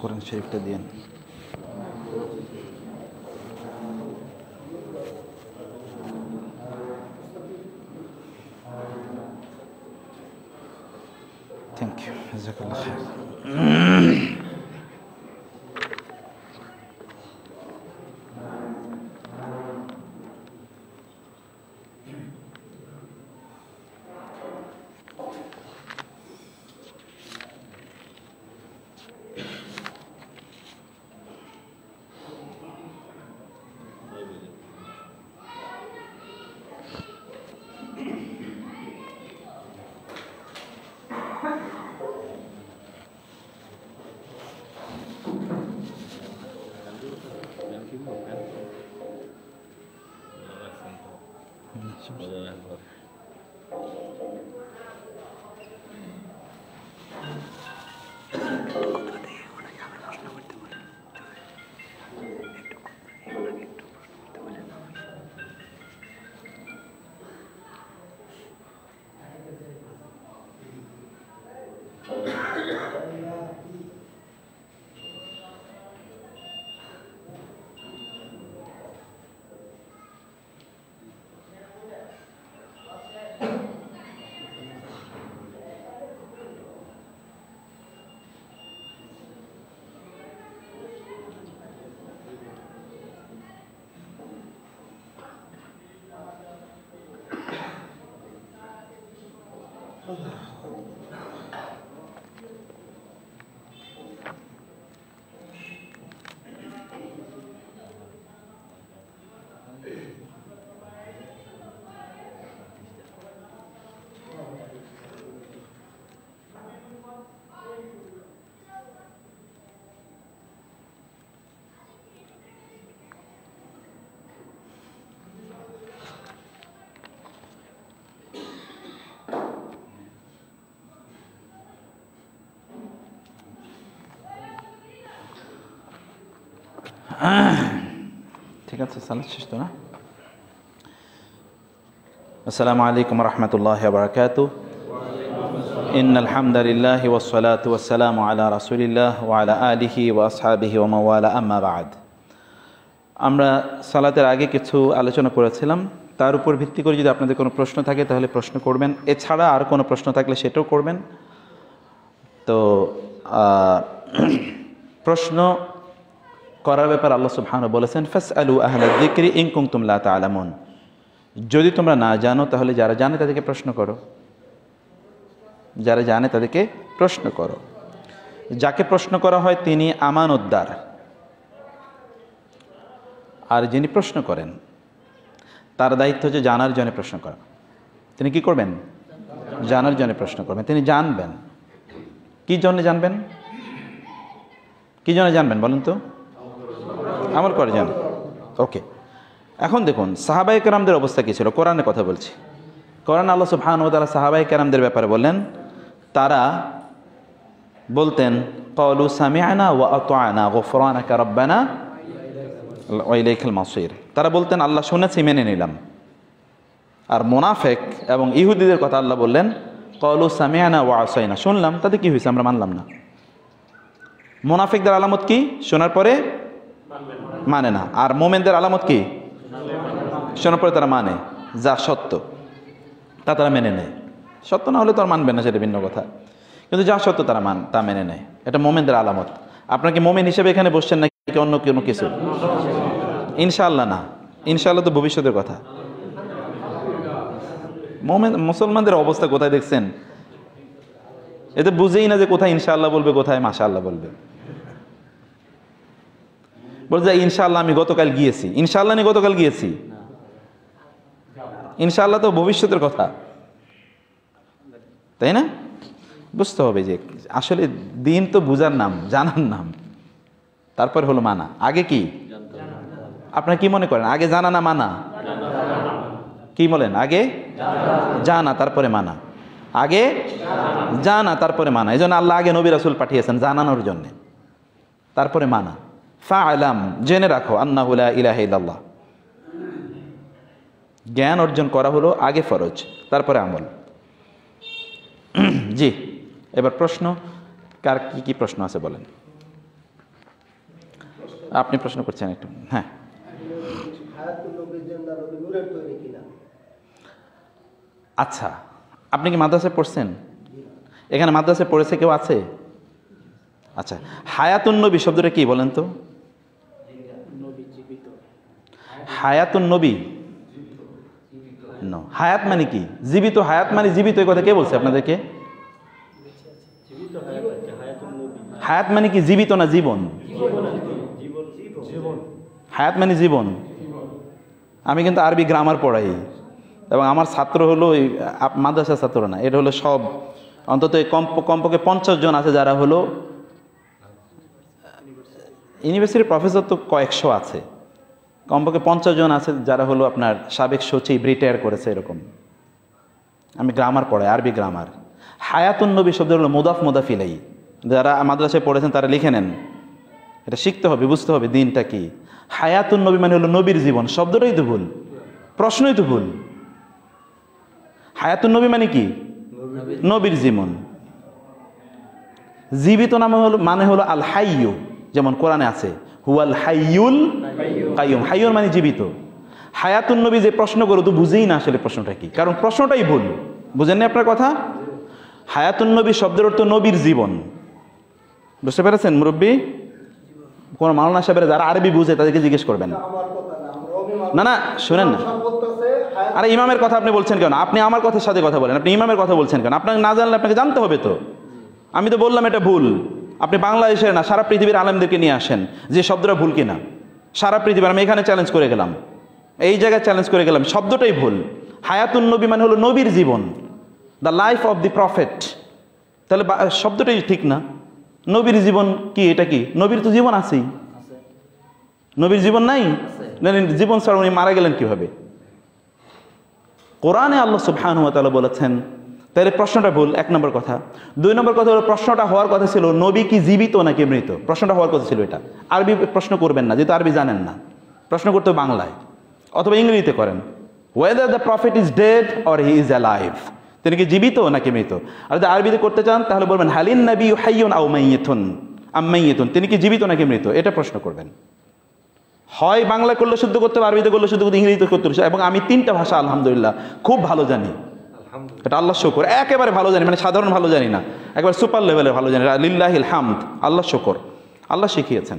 qur'oni sharifda degan. ঠিক আছে, সালাদ শেষ তো না? আসসালামু আলাইকুম রহমতুল্লাহ বারকাত ইন আলহামদুলিল্লাহ ওসলাত ওসালাম আলা রাসুলিল্লাহ ওয়ালা আলিহি ওয়াসহাবিহি ওমাওয়ালা আম্মাবাদ আমরা সালাতের আগে কিছু আলোচনা করেছিলাম। তার উপর ভিত্তি করে যদি আপনাদের কোনো প্রশ্ন থাকে, তাহলে প্রশ্ন করবেন। এছাড়া আর কোনো প্রশ্ন থাকলে সেটাও করবেন। তো প্রশ্ন করার ব্যাপার আল্লাহ সুবহানাহু বলেছেন ফাস আলু আহলা যিকরি ইন কুনতুম লা তা'লামুন যদি তোমরা না জানো, তাহলে যারা জানে তাদেরকে প্রশ্ন করো। যারা জানে তাদেরকে প্রশ্ন করো। যাকে প্রশ্ন করা হয় তিনি আমানতদার। আর যিনি প্রশ্ন করেন, তার দায়িত্ব হচ্ছে জানার জন্য প্রশ্ন করা। তিনি কি করবেন? জানার জন্য প্রশ্ন করবেন। তিনি জানবেন। কি জন্য জানবেন? কি জন্য জানবেন বলুন তো? আমল করে যান ওকে এখন দেখুন সাহাবাই কেরামদের অবস্থা কী ছিল? কোরআনের কথা বলছি। কোরআন আল্লাহ সুবহান ও তারা সাহাবাই কেরামদের ব্যাপারে বললেন, তারা বলতেন, কলু সামিয়ানা ও আনা গোফরানা কারব্বানা ওয়াইলাইকুল মাসির। তারা বলতেন, আল্লাহ শুনেছি, মেনে নিলাম। আর মোনাফেক এবং ইহুদিদের কথা আল্লাহ বললেন, কলু সামিয়ানা ও আসাইনা। শুনলাম, তাতে কী হয়েছে? আমরা মানলাম না। মোনাফেকদের আলামত কি? শোনার পরে মানে না। আর মোমেনদের আলামত কি? শোনার পরে তারা মানে যা সত্য, তা তারা মেনে নেয়। সত্য না হলে তো আর মানবে না, সেটা ভিন্ন কথা। কিন্তু যা সত্য তারা মান, তা মেনে নেয়। এটা মোমেনদের আলামত। আপনার কি মোমেন হিসেবে এখানে বসছেন নাকি অন্য কোনো কিছু? ইনশাআল্লাহ না। ইনশাআল্লাহ তো ভবিষ্যতের কথা। মোমেন, মুসলমানদের অবস্থা কোথায় দেখছেন? এতে বুঝেই না যে কোথায় ইনশাআল্লাহ বলবে, কোথায় মাশাআল্লাহ বলবে। বলছে ইনশাল্লাহ আমি গতকাল গিয়েছি। ইনশাল্লাহ আমি গতকাল গিয়েছি। ইনশাল্লাহ তো ভবিষ্যতের কথা। তাই না? বুঝতে হবে যে, আসলে দিন তো বুঝার নাম, জানার নাম। তারপর হলো মানা। আগে কি? আপনার কি মনে করেন? আগে জানা না মানা? কি বলেন? আগে জানা, তারপরে মানা। আগে জানা, তারপরে মানা। এই জন্য আল্লাহ আগে নবী রাসুল পাঠিয়েছেন জানানোর জন্যে। তারপরে মানা। ফা আলাম জেনে রাখো আন্না ইলাহ ইল্লাল্লাহ। জ্ঞান অর্জন করা হলো আগে ফরজ, তারপরে আমল। জি, এবার প্রশ্ন, কার কি কি প্রশ্ন আছে বলেন? আপনি প্রশ্ন করছেন একটু হ্যাঁ। আচ্ছা আপনি কি মাদ্রাসায় পড়ছেন? এখানে মাদ্রাসায় পড়েছে কেউ আছে? আচ্ছা হায়াতুন নবী শব্দটা কি বলেন তো? হায়াতুন নবী. হায়াত মানে কি? জীবিত হায়াত মানে জীবিত, এই কথা কে বলছে আপনাদেরকে? হায়াত মানে কি জীবিত না জীবন? হায়াত মানে জীবন। আমি কিন্তু আরবি গ্রামার পড়াই, এবং আমার ছাত্র হলো এই মাদ্রাসার ছাত্র না, এটা হলো সব, অন্তত এই কম কমপক্ষে পঞ্চাশ জন আছে যারা হলো ইউনিভার্সিটির প্রফেসর তো কয়েকশো আছে। কমপক্ষে পঞ্চাশ জন আছে যারা হলো আপনার সাবেক সচিব রিটায়ার করেছে এরকম। আমি গ্রামার পড়াই আরবি গ্রামার হায়াতুন নবী শব্দ হলো মোদাফ মোদাফিলাই যারা মাদ্রাসায় পড়েছেন তারা লিখে নেন। এটা শিখতে হবে বুঝতে হবে দিনটা কি। হায়াতুন নবী মানে হলো নবীর জীবন শব্দটাই তো ভুল প্রশ্নই তো ভুল। হায়াতুন নবী মানে কি? নবীর জীবন। জীবিত নামে হলো মানে হলো আল হাইয়ু যেমন কোরআনে আছে। হুয়াল হাইয়ুল কাইয়ুম। হাইয়ুল মানে জীবিত। হায়াতুন নবী যে প্রশ্ন করো তো বুঝেই না আসলে প্রশ্নটা কি। কারণ প্রশ্নটাই ভুল। বুঝেন না আপনার কথা? হায়াতুন নবী শব্দের অর্থ নবীর জীবন। বুঝতে পেরেছেন, মুরব্বী? কোন মাওলানা সাহেবের যারা আরবি বুঝে, তাদেরকে জিজ্ঞেস করবেন। না না, শুনেন না। আরে, ইমামের কথা আপনি বলছেন কেন? আপনি আমার কথার সাথে কথা বলেন। আপনি ইমামের কথা বলছেন কেন? আপনাকে না জানলে আপনাকে জানতে হবে তো। আমি তো বললাম এটা ভুল। আপনি বাংলাদেশের না, সারা পৃথিবীর আলেমদেরকে নিয়ে আসেন, যে শব্দটা ভুল কিনা। সারা পৃথিবীর, আমি এখানে চ্যালেঞ্জ করে গেলাম। এই জায়গায় চ্যালেঞ্জ করে গেলাম, শব্দটাই ভুল। হায়াতুন নবী মানে হলো নবীর জীবন। The life of the prophet তাহলে শব্দটাই ঠিক না। নবীর জীবন কি, এটা কি? নবীর তো জীবন আছেই। নবীর জীবন নাই? জীবন ছাড়া উনি মারা গেলেন কীভাবে? কোরআনে আল্লাহ সুবহান বলেছেন তাহলে প্রশ্নটা ভুল, এক নম্বর কথা। দুই নম্বর কথা হলো, প্রশ্নটা হওয়ার কথা ছিল, নবী কি জীবিত নাকি মৃত? প্রশ্নটা হওয়ার কথা ছিল এটা। আরবি প্রশ্ন করবেন না, যেহেতু আরবি জানেন না। প্রশ্ন করতে বাংলায়। অথবা ইংরেজিতে করেন। Whether the prophet is dead or he is alive তিনি কি জীবিত নাকি মৃত? আর যদি আরবিতে করতে চান, তাহলে বলবেন, হালিন নবী হাইয়ুন আও মাইয়েথুন আম্মাইয়েতুন তিনি কি জীবিত নাকি মৃত? এটা প্রশ্ন করবেন। হয় বাংলা করলে শুদ্ধ করতে হবে, আরবিতে করলে শুদ্ধ করতে ইংরেজিতে করতে হবে। এবং আমি তিনটা ভাষা, আলহামদুলিল্লাহ, খুব ভালো জানি। এটা আল্লাহ শকর। একেবারে ভালো জানি মানে সাধারণ ভালো জানি না। একবার সুপার লেভেলে ভালো জানি লিল্লাহিল হামদ আল্লাহ শকর। আল্লাহ শিখিয়েছেন।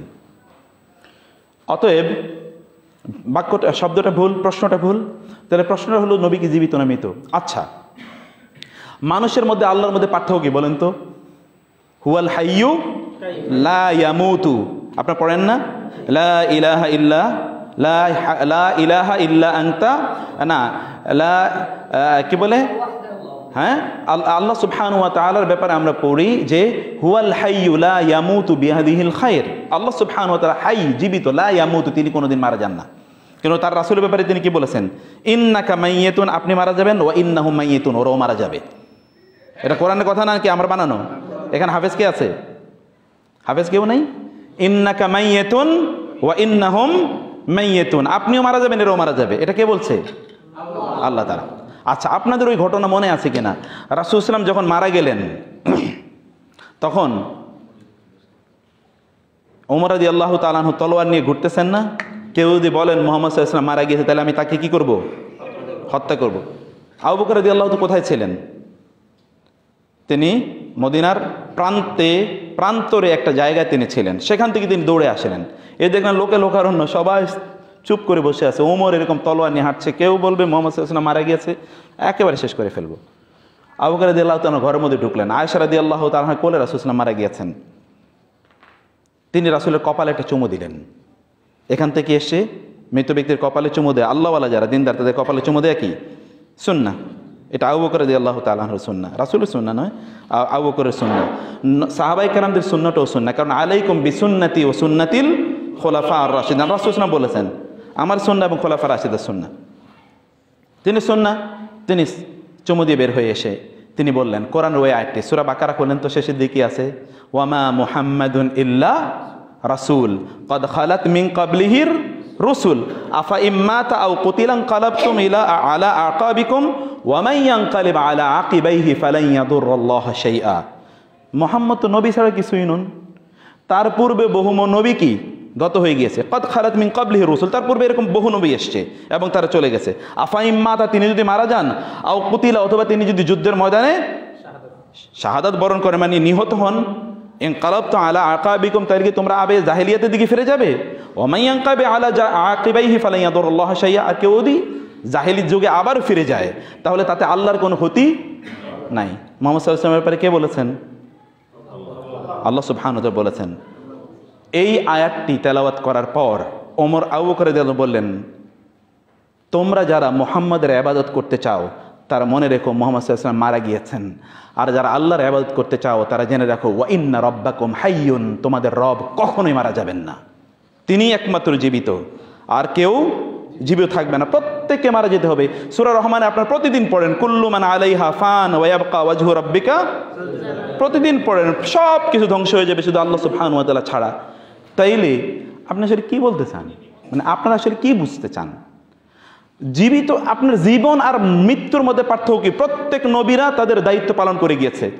অতএব, বাক্যটা, শব্দটা ভুল, প্রশ্নটা ভুল, তাহলে প্রশ্নটা হলো নবী কি জীবিত না মৃত? আচ্ছা। মানুষের মধ্যে আল্লাহর মধ্যে পার্থক্য কি বলেন তো? হুয়াল হাইয়ু লা ইয়ামুতু। আপনারা পড়েন না? লা ইলাহা ইল্লা, লা ইলাহা ইল্লা আনতা, না, লা কি বলে? হ্যাঁ? আল- আল্লাহ সুবহানাহু ওয়া তাআলার ব্যাপারে আমরা পড়ি যে, হুয়াল হাইয়ু লা ইয়ামুতু বিহাদিহিল খায়র আল্লাহ সুবহানাহু ওয়া তাআলা হাই, জীবিত, লা তিনি কোনোদিন মারা যান না। কেন তার রাসূলের ব্যাপারে তিনি কি বলেছেন? ইন্নাকা মাইয়েতুন আপনি মারা যাবেন, ওয়া ইন্নাহুম মাইয়াতুন ওরাও মারা যাবে। এটা কোরআনের কথা না কি আমার বানানো? এখানে হাফেজ কে আছে? হাফেজ কেউ নেই? ইন্নাকা মাইয়েতুন ওয়া ইন্নাহুম মাইয়েতুন আপনিও মারা যাবেন, এরাও মারা যাবে। এটা কে বলছে? আল্লাহ তাআলা। আচ্ছা আপনাদের ওই ঘটনা মনে আছে কিনা? ইসলাম যখন মারা গেলেন, তখন ওমর রাদি আল্লাহ তালাহ তলোয়ার নিয়ে ঘুরতেছেন না? কেউ যদি বলেন মোহাম্মদ সাল্লাম মারা গিয়েছে, তাহলে আমি তাকে কি করব? হত্যা করব। আবু বকর রাদি আল্লাহ তো কোথায় ছিলেন? তিনি মদিনার প্রান্তে, প্রান্তরে একটা জায়গায় তিনি ছিলেন। সেখান থেকে তিনি দৌড়ে আসলেন। এই দেখলেন লোকে লোকারণ্য, সবাই চুপ করে বসে আছে। ওমর এরকম তলোয়া নিয়ে হাঁটছে। কেউ বলবে মোহাম্মদ সাল্লাম মারা গিয়েছে। একেবারে শেষ করে ফেলব। আবুকার দি আল্লাহ তালা ঘরের মধ্যে ঢুকলেন। আয়সা রাদি আল্লাহ তালা কোলে রাসুসলাম মারা গিয়েছেন। তিনি রাসুলের কপালে একটা চুমু দিলেন। এখান থেকে এসে মৃত ব্যক্তির কপালে চুমু দেয়। আল্লাহওয়ালা যারা দিনদার, তাদের কপালে চুমু দেয় কি? সুন্না এটা আবু বকর দিয়ে আল্লাহ তালাহর সুন্না রাসুলের সুন্না নয় আবু বকরের সুন্না সাহাবাই কালামদের সুন্নাটাও সুন্না কারণ আলাইকুম বিসুন্নাতি ও সুন্নাতিল খোলাফা আর রাশিদ রাসুসলাম বলেছেন আমার সুন্না এবং খোলাফা রাশিদের সুন্না। তিনি সুন্না, তিনি চুমু দিয়ে বের হয়ে এসে তিনি বললেন, কোরআন ওয়ে আয়টি সুরা বাকারা করলেন তো শেষের দিকে আছে। ওয়ামা মুহাম্মাদুন ইল্লা রাসূল, কদ খালাত মিং কাবলিহির রসুল, আফা ইম্মাতা আও কুতিলান কালাবতুম ইলা আলা আকাবিকুম, ওয়া মান ইয়ানকালিব আলা আকিবাইহি ইয়াদুররাল্লাহ শাইআ। মুহাম্মদ তো নবী ছাড়া কিছুই নন। তার পূর্বে বহুম নবী কি? গত হয়ে গিয়েছে। কত খালাত মিন কবলিহি রসুল। তার পূর্বে এরকম বহু নবী এসছে এবং তারা চলে গেছে। আফাইম মাতা, তিনি যদি মারা যান, আও কুতিলা, অথবা তিনি যদি যুদ্ধের ময়দানে শাহাদাত বরণ করে মানে নিহত হন ইনকালাব তো আলা আকাবিকুম, তাহলে কি তোমরা আবে জাহেলিয়াতের দিকে ফিরে যাবে? ওমাইয়াঙ্কাবে আলা যা আকিবাইহি আল্লাহ শাইয়া। আর কেউ যদি জাহেলির যুগে আবার ফিরে যায়, তাহলে তাতে আল্লাহর কোনো ক্ষতি নাই। মোহাম্মদ সাল্লামের ব্যাপারে কে বলেছেন? আল্লাহ সুবহানুত বলেছেন এই আয়াতটি তেলাওয়াত করার পর ওমর আবু করে বললেন, তোমরা যারা মোহাম্মদের আবাদত করতে চাও, তারা মনে রেখো মোহাম্মদ সাল্লাম মারা গিয়েছেন। আর যারা আল্লাহর আবাদত করতে চাও, তারা জেনে রাখো, ওয়া ইন্না রব্বাকুম হাইয়ুন তোমাদের রব কখনোই মারা যাবেন না। তিনি একমাত্র জীবিত। আর কেউ জীবিত থাকবে না, প্রত্যেককে মারা যেতে হবে। সুরা রহমানে আপনার প্রতিদিন পড়েন, কুল্লু মান আলাইহা ফান ওয়াবকা ওয়াজহু রব্বিকা প্রতিদিন পড়েন সব কিছু ধ্বংস হয়ে যাবে শুধু আল্লাহ সুবহান ওয়া ছাড়া। তাইলে আপনি আসলে কি বলতে চান? মানে আপনারা আসলে কি বুঝতে চান? জীবিত আপনার জীবন আর মৃত্যুর মধ্যে পার্থক্য কি? প্রত্যেক নবীরা তাদের দায়িত্ব পালন করে গিয়েছে।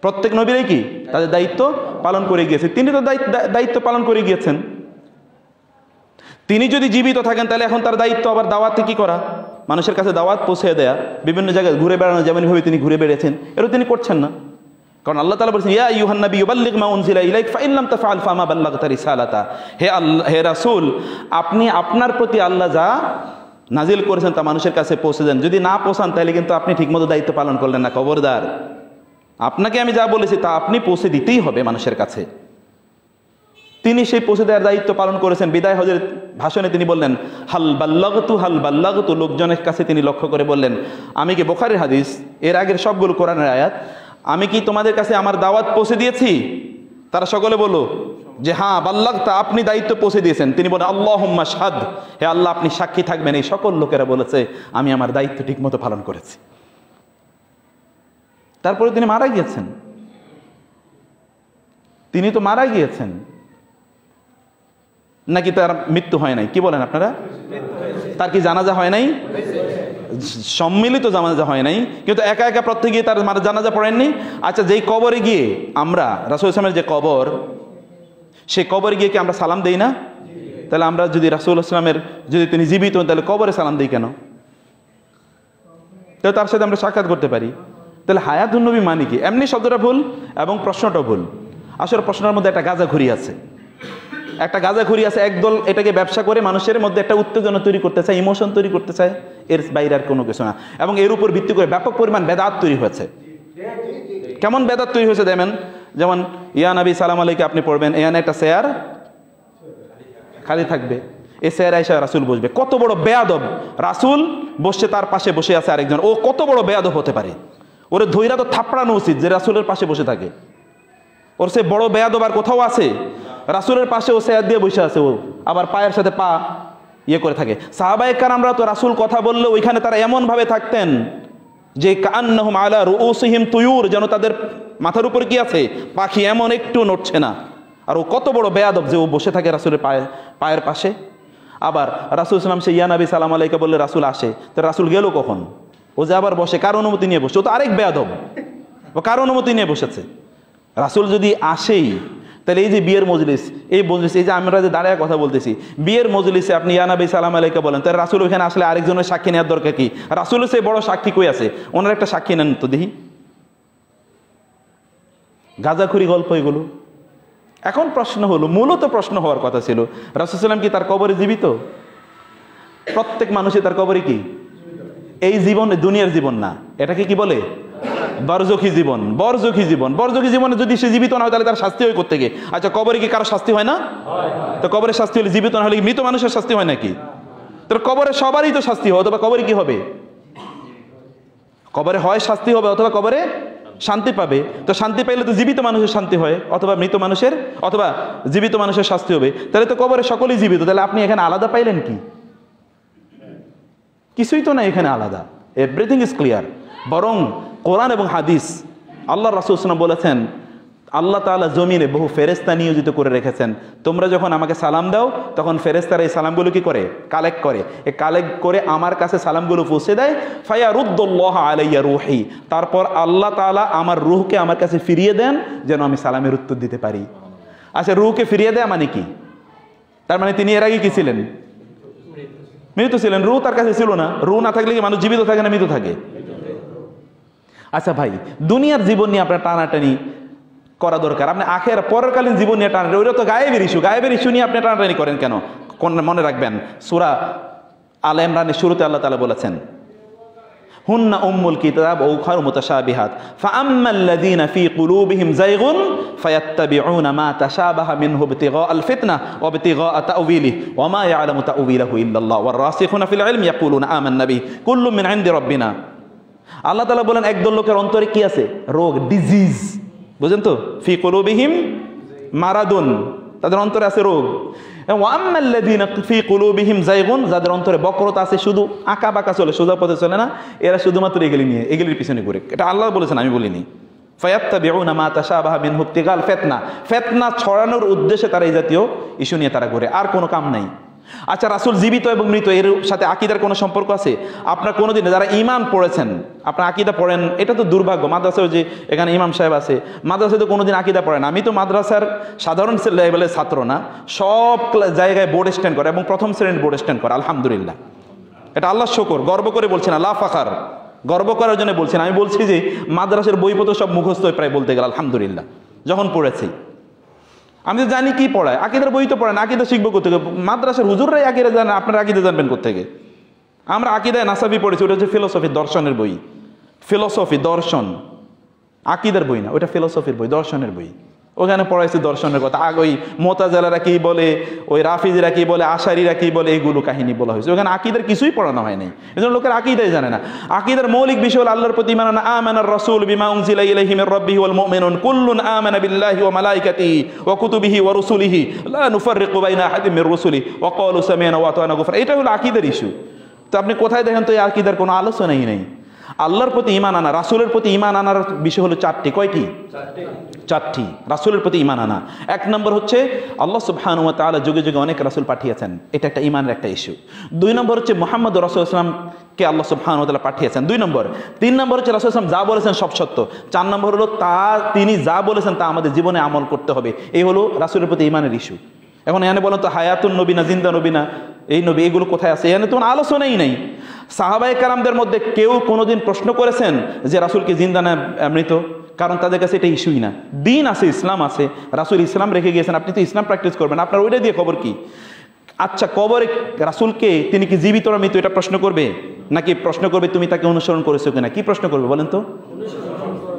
প্রত্যেক নবীরাই কি? তাদের দায়িত্ব পালন করে গিয়েছে। তিনি তো দায়িত্ব পালন করে গিয়েছেন। তিনি যদি জীবিত থাকেন, তাহলে এখন তার দায়িত্ব আবার দাওয়াতে কি করা? মানুষের কাছে দাওয়াত পৌঁছে দেয়া, বিভিন্ন জায়গায় ঘুরে বেড়ানো, যেমনভাবে তিনি ঘুরে বেড়েছেন, এরও তিনি করছেন না। কারণ আল্লাহ তালা বলছেন, ইয়া ইউহান নবী, ইউবাল্লিগ মা উনজিলা ইলাইক ফাইল্লাম তাফআল ফামা বাল্লাগতা রিসালাতা। হে আল্লাহ, হে রাসূল, আপনি আপনার প্রতি আল্লাহ যা নাজিল করেছেন তা মানুষের কাছে পৌঁছে দেন। যদি না পৌঁছান, তাহলে কিন্তু আপনি ঠিকমতো দায়িত্ব পালন করলেন না, খবরদার। আপনাকে আমি যা বলেছি, তা আপনি পৌঁছে দিতেই হবে মানুষের কাছে। তিনি সেই পৌঁছে দেওয়ার দায়িত্ব পালন করেছেন। বিদায় হজের ভাষণে তিনি বললেন, হাল বাল্লাগতু হাল বাল্লাগতু। লোকজনের কাছে তিনি লক্ষ্য করে বললেন, আমি কি বোখারের হাদিস? এর আগের সবগুলো কোরআনের আয়াত? আমি কি তোমাদের কাছে আমার দাওয়াত পৌঁছে দিয়েছি? তারা সকলে বলো যে হ্যাঁ বাল্লাগতা আপনি দায়িত্ব পৌঁছে দিয়েছেন। তিনি বলেন আল্লাহ সাদ হে আল্লাহ, আপনি সাক্ষী থাকবেন। এই সকল লোকেরা বলেছে, আমি আমার দায়িত্ব ঠিকমতো পালন করেছি। তারপরে তিনি মারা গিয়েছেন। তিনি তো মারা গিয়েছেন। নাকি তার মৃত্যু হয় নাই? কি বলেন আপনারা? তার কি জানাজা হয় নাই? সম্মিলিত জানাজা হয় নাই। কিন্তু একা একা প্রত্যেকে গিয়ে তার মারা জানাজা পড়েননি। আচ্ছা যেই কবরে গিয়ে আমরা, রাসুল ইসলামের যে কবর, সেই কবরে গিয়ে কি আমরা সালাম দেই না? তাহলে আমরা যদি রাসুল ইসলামের যদি তিনি জীবিত হন, তাহলে কবরে সালাম দিই কেন? তাহলে তার সাথে আমরা সাক্ষাৎ করতে পারি। তাহলে হায়াতুন নবী মানে কি? এমনি শব্দটা ভুল এবং প্রশ্নটা ভুল। আসলে প্রশ্নের মধ্যে একটা গাঁজা ঘুরি আছে। একটা গাঁজা ঘুরি আছে, একদল এটাকে ব্যবসা করে মানুষের মধ্যে একটা উত্তেজনা তৈরি করতে চায় ইমোশন তৈরি করতে চায় এর বাইরে আর কোনো কিছু না। এবং এর উপর ভিত্তি করে ব্যাপক পরিমাণ বেদাত তৈরি হয়েছে। কেমন বেদাত তৈরি হয়েছে দেখেন? যেমন, ইয়া নবী, সালাম আলাইকে আপনি পড়বেন, এখানে একটা চেয়ার খালি থাকবে। এ চেয়ার আইসা রাসুল বসবে। কত বড় বেয়াদব। রাসুল বসছে, তার পাশে বসে আছে আরেকজন। ও কত বড় বেয়াদব হতে পারে। ওরে ধৈরা তো থাপড়ানো উচিত যে রাসুলের পাশে বসে থাকে। ওর সে বড় বেয়াদব আর কোথাও আছে। রাসুলের পাশে ও সেয়াদ দিয়ে বসে আছে ও। আবার পায়ের সাথে পা ইয়ে করে থাকে। সাহাবাহিক আমরা তো রাসুল কথা বললে ওইখানে তারা এমনভাবে থাকতেন যে কান্নাহুম আলা রুসিহিম তুয়ুর, যেন তাদের মাথার উপর কি আছে? পাখি এমন একটু নড়ছে না। আর ও কত বড় বেয়াদব যে ও বসে থাকে রাসুলের পায়ে, পায়ের পাশে। আবার রাসুল ইসলাম সে ইয়ানাবি সালাম আলাইকা বললে, রাসুল আসে। তো রাসুল গেল কখন? ও যে আবার বসে, কার অনুমতি নিয়ে বসে ও তো আরেক বেয়াদব। ও কার অনুমতি নিয়ে বসেছে? রাসুল যদি আসেই তাহলে এই যে বিয়ের মজলিস, এই মজলিস, এই যে আমরা যে দাঁড়ায় কথা বলতেছি, বিয়ের মজলিসে আপনি ইয়ানাবি সালাম আলাইকা বলেন, তাহলে রাসুল ওখানে আসলে আরেকজনের সাক্ষী নেওয়ার দরকার কি? রাসুলের সে বড় সাক্ষী কই আছে? ওনার একটা সাক্ষী নেন তো দেখি। গাজাখুরি গল্প এগুলো। এখন প্রশ্ন হলো, মূলত প্রশ্ন হওয়ার কথা ছিল রাসুসাল্লাম কি তার কবরে জীবিত? প্রত্যেক মানুষই তার কবরে কি? এই জীবন দুনিয়ার জীবন না। এটাকে কি বলে? বরজখী জীবন বরজখী জীবন। বরজখী জীবনে যদি সে জীবিত না হয়, তাহলে তার শাস্তি হয় গিয়ে আচ্ছা কবরে কি কারও শাস্তি হয় না? তো কবরের শাস্তি হলে জীবিত না হলে মৃত মানুষের শাস্তি হয় নাকি? তো কবরে সবারই তো শাস্তি হয়, অথবা কবরে কি হবে? কবরে হয়, শাস্তি হবে, অথবা কবরে শান্তি পাবে। তো শান্তি পাইলে তো জীবিত মানুষের শান্তি হয়, অথবা মৃত মানুষের, অথবা জীবিত মানুষের শাস্তি হবে। তাহলে তো কবরে সকলেই জীবিত, তাহলে আপনি এখানে আলাদা পাইলেন কি? কিছুই তো না এখানে আলাদা। এভরিথিং ইজ ক্লিয়ার বরং কোরআন এবং হাদিস আল্লাহ রাসুলসলাম বলেছেন, আল্লাহ তাআলা জমিনে বহু ফেরেস্তা নিয়োজিত করে রেখেছেন। তোমরা যখন আমাকে সালাম দাও, তখন ফেরেস্তারা এই সালামগুলো কি করে? কালেক্ট করে। এ কালেক্ট করে আমার কাছে সালামগুলো পৌঁছে দেয়। ফাইয়া রুদ্দুল্লাহ আলাইয়া রুহি। তারপর আল্লাহ তাআলা আমার রুহকে আমার কাছে ফিরিয়ে দেন, যেন আমি সালামের উত্তর দিতে পারি। আচ্ছা রুহকে ফিরিয়ে দেয়া মানে কি? তার মানে তিনি এর আগে কি ছিলেন? মৃত ছিলেন। রু তার কাছে ছিল না। রু না থাকলে কি মানুষ জীবিত থাকে না মৃত থাকে? আচ্ছা ভাই, দুনিয়ার জীবন নিয়ে আপনার টানাটানি করা দরকার। আপনি আখের পরকালীন জীবন নিয়ে টানাটানি, ওইটা তো গায়েবের ইস্যু গায়েবের ইস্যু নিয়ে আপনি টানাটানি করেন কেন? কোন মনে রাখবেন, সুরা আল ইমরানের শুরুতে আল্লাহ তালা বলেছেন, হুন্না উম্মুল কিতাব ও খার মুতাশাবিহাত। ফাআম্মাল্লাযীনা ফী কুলুবিহিম যায়গুন ফায়াত্তাবিউনা মা তাশাবাহা মিনহু ইবতিগা আল ফিতনা ওয়া ইবতিগা তাউইলি ওয়া মা ইয়ালামু তাউইলাহু ইল্লাল্লাহ। ওয়ার রাসিখুনা ফিল ইলমি ইয়াকুলুনা, আমান্না বিহি। কুল্লুম মিন ইনদি রাব্বিনা। আল্লাহ তালা বলেন, একদল লোকের অন্তরে কি আছে? রোগ ডিজিজ বুঝেন তো? ফি কলুবিহিম মারাদুন। তাদের অন্তরে আছে রোগ। ফি যাদের অন্তরে বক্রতা আছে, শুধু আঁকা বাঁকা চলে, সোজা পথে চলে না, এরা শুধুমাত্র এগুলি নিয়ে, এগুলির পিছনে ঘুরে। এটা আল্লাহ বলেছেন, আমি বলিনি। ফায়াত্তাবিউনা মা তাশাবাহা মিন হুবতিগাল ফিতনা। ফিতনা ছড়ানোর উদ্দেশ্যে তারা এই জাতীয় ইস্যু নিয়ে তারা ঘুরে। আর কোনো কাম নাই। আচ্ছা রাসুল জীবিত এবং মৃত, এর সাথে আকিদার কোনো সম্পর্ক আছে? আপনার কোনোদিন যারা ইমাম পড়েছেন, আপনার আকিদা পড়েন, এটা তো দুর্ভাগ্য। মাদ্রাসার যে এখানে ইমাম সাহেব আছে, মাদ্রাসায় তো কোনোদিন আকিদা পড়েন আমি তো মাদ্রাসার সাধারণ লেভেলের ছাত্র না, সব জায়গায় বোর্ড স্ট্যান্ড করে এবং প্রথম শ্রেণির বোর্ড স্ট্যান্ড করে, আলহামদুলিল্লাহ। এটা আল্লাহ শকর। গর্ব করে বলছেন আল্লাহ ফাখার। গর্ব করার জন্য বলছেন আমি বলছি যে মাদ্রাসার বইপত্র সব মুখস্থ প্রায় বলতে গেলে, আলহামদুলিল্লাহ। যখন পড়েছি আমি তো জানি কি পড়ায়, আকিদের বই তো পড়েন আকিদা শিখব কোথেকে মাদ্রাসার হুজুররাই আকিদা জানে, আপনারা আকিদা জানবেন কোথেকে আমরা আকিদায় নাসাবি পড়েছি, ওটা হচ্ছে ফিলোসফি দর্শনের বই। ফিলোসফি দর্শন। আকিদার বই না, ওটা ফিলোসফির বই, দর্শনের বই। ওখানে পড়াইছি দর্শনের কথা। আগ ওই মোতাজালারা কি বলে, ওই রাফিজরা কি বলে, আশারিরা কি বলে, এইগুলো কাহিনী বলা হয়েছে। ওখানে আকিদের কিছুই পড়ানো হয়নি এজন্য লোকের আকিদাই জানে না। আকিদের মৌলিক বিষয় হলো আল্লাহর প্রতি মানে আমানার রাসূল বিমা উনজিলা ইলাইহি মির রাব্বিহি ওয়াল মুমিনুন, কুল্লুন আমানা বিল্লাহি ওয়া মালাইকাতিহি ওয়া কুতুবিহি ওয়া রুসুলিহি, লা নুফাররিকু বাইনা আহাদিন মির রুসুলি, ওয়া ক্বালু সামি'না ওয়া আতানা গুফরা। এটা হলো আকিদের ইস্যু তো আপনি কোথায় দেখেন তো এই আকিদার কোনো আলোচনাই নেই? আল্লাহর প্রতি ইমান আনা রাসূলের প্রতি ইমান আনার বিষয় হলো চারটি। কয়টি? চারটি। রাসূলের প্রতি ইমান আনা। এক নম্বর হচ্ছে আল্লাহ সুবহানাহু ওয়া তাআলা যুগে যুগে অনেক রাসূল পাঠিয়েছেন। এটা একটা ইমানের একটা ইস্যু দুই নম্বর হচ্ছে মুহাম্মদ রাসূলুল্লাহকে আল্লাহ সুবহানাহু ওয়া তাআলা পাঠিয়েছেন। দুই নম্বর। তিন নম্বর হচ্ছে রাসূল যা বলেছেন সব সত্য। চার নম্বর হলো তা তিনি যা বলেছেন তা আমাদের জীবনে আমল করতে হবে। এই হলো রাসূলের প্রতি ইমানের ইস্যু এখন এখানে বলেন তো হায়াতুন নবীনা জিন্দা নবীনা এই নবী এগুলো কোথায় আছে? এখানে তো আলোচনাই নেই। সাহাবাই কারামদের মধ্যে কেউ কোনোদিন প্রশ্ন করেছেন যে রাসূল কি জিন্দা না মৃত? কারণ তাদের কাছে এটা ইস্যুই না। দিন আছে, ইসলাম আছে। রাসূল ইসলাম রেখে গিয়েছেন, আপনি তো ইসলাম প্র্যাকটিস করবেন। আপনার ওইটা দিয়ে খবর কি? আচ্ছা কবরে রাসূলকে তিনি কি জীবিত না মৃত এটা প্রশ্ন করবে? নাকি প্রশ্ন করবে তুমি তাকে অনুসরণ করেছ কিনা? কি প্রশ্ন করবে বলেন তো?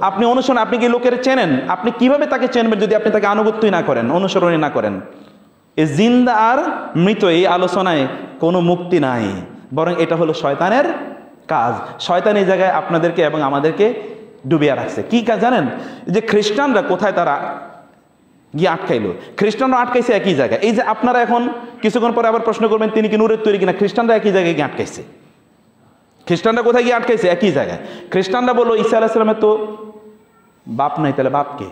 আপনি অনুসরণ, আপনি কি লোকের চেনেন? আপনি কীভাবে তাকে চেনবেন যদি আপনি তাকে আনুগত্যই না করেন, অনুসরণই না করেন? এই জিন্দা আর মৃত এই আলোচনায় কোনো মুক্তি নাই। বরং এটা হলো শয়তানের কাজ। শয়তান এই জায়গায় আপনাদেরকে এবং আমাদেরকে ডুবিয়ে রাখছে। কি কাজ জানেন? যে খ্রিস্টানরা কোথায় তারা গিয়ে আটকাইলো? খ্রিস্টানরা আটকাইছে একই জায়গায়। এই যে আপনারা এখন কিছুক্ষণ পরে আবার প্রশ্ন করবেন, তিনি কি নূরের তৈরি কিনা? খ্রিস্টানরা একই জায়গায় গিয়ে আটকাইছে। খ্রিস্টানরা কোথায় গিয়ে আটকাইছে? একই জায়গায়। খ্রিস্টানরা বলল, ঈসা আলাহিসামের তো বাপ নাই, তাহলে বাপকে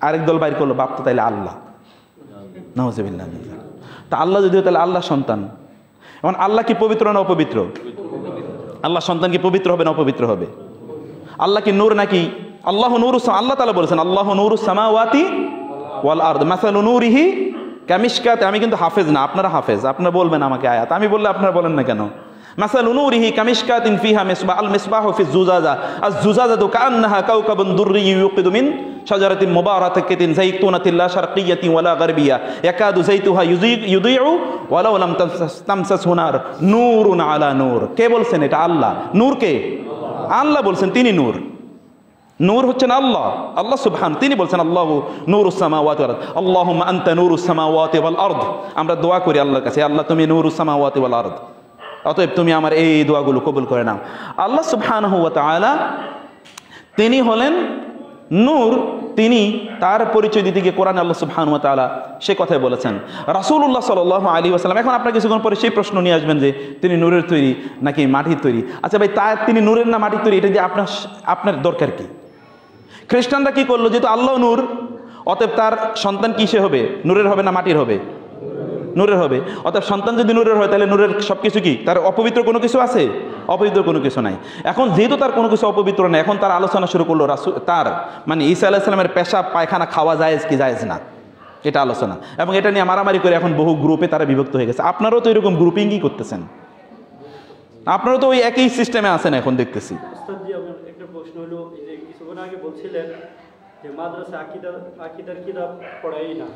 আরেক দল বাইর করল, বাপ তো তাইলে আল্লাহ। নওয়াজবিল্লাহ তা আল্লাহ যদিও তাহলে আল্লাহ সন্তান এখন আল্লাহ কি পবিত্র না অপবিত্র? আল্লাহ সন্তান কি পবিত্র হবে না অপবিত্র হবে? আল্লাহ কি নূর নাকি আল্লাহ নূর আল্লাহ তালা বলেছেন, আল্লাহ নূর সামাওয়াতি ওয়াল আর্দ। মাসাল নূরিহি ক্যামিসকাতে আমি কিন্তু হাফেজ না, আপনারা হাফেজ, আপনারা বলবেন আমাকে আয়াত। আমি বললে আপনারা বলেন না কেন? মাসালু নূরিহি কামিশকাতিন ফিহা মিসবাহ আল মিসবাহ ফি জুজাজা আজ জুজাজাতু কান্নাহা কাওকাবুন দুররি ইউকিদু মিন شجرة مباركة زيتونة لا شرقية ولا غربية يكاد زيتها يضيء يضيء ولو لم تمسس- تمسسه نار نور على نور কে বলছেন এটা আল্লাহ নূর কে আল্লাহ বলছেন তিনি নূর নূর হচ্ছেন আল্লাহ আল্লাহ সুবহান তিনি বলছেন আল্লাহ নূর সামাওয়াতি ওয়াল আরদ আল্লাহুম্মা আনতা নূরু সামাওয়াতি ওয়াল আরদ আমরা দোয়া করি আল্লাহর কাছে আল্লাহ তুমি নূরু সামাওয়াতি ওয়াল আরদ অতএব তুমি আমার এই দোয়াগুলো কবুল করে নাও। আল্লাহ তাআলা তিনি হলেন নূর, তিনি তার পরিচয় দিতে গিয়ে কোরআন আল্লাহ সুবহানাহু ওয়া সে কথাই বলেছেন। রাসূলুল্লাহ সাল্লাল্লাহু আলী ওয়াসাল্লাম, এখন আপনার কিছুক্ষণ পরে সেই প্রশ্ন নিয়ে আসবেন যে, তিনি নূরের তৈরি নাকি মাটির তৈরি? আচ্ছা ভাই, তা তিনি নূরের না মাটির তৈরি, এটা দিয়ে আপনার আপনার দরকার কি? খ্রিস্টানরা কি করল? যেহেতু আল্লাহ নূর, অতএব তার সন্তান কিসে হবে? নূরের হবে না মাটির হবে? নূরের হবে। অর্থাৎ সন্তান যদি নূরের হয়, তাহলে নূরের সব কিছু কি? তার অপবিত্র কোনো কিছু আছে? অপবিত্র কোনো কিছু নাই। এখন যেহেতু তার কোনো কিছু অপবিত্র নেই, এখন তার আলোচনা শুরু করল রাসু তার মানে ঈসা আলাহিসাল্লামের পেশা, পায়খানা, খাওয়া যায় কি যায়জ না? এটা আলোচনা। এবং এটা নিয়ে মারামারি করে এখন বহু গ্রুপে তারা বিভক্ত হয়ে গেছে। আপনারাও তো এরকম গ্রুপিংই করতেছেন। আপনারাও তো ওই একই সিস্টেমে আছেন এখন, দেখতেছি। কিছুক্ষণ আগে বলছিলেন যে মাদ্রাসা আকিদা, আকিদার কিতাব পড়াই না।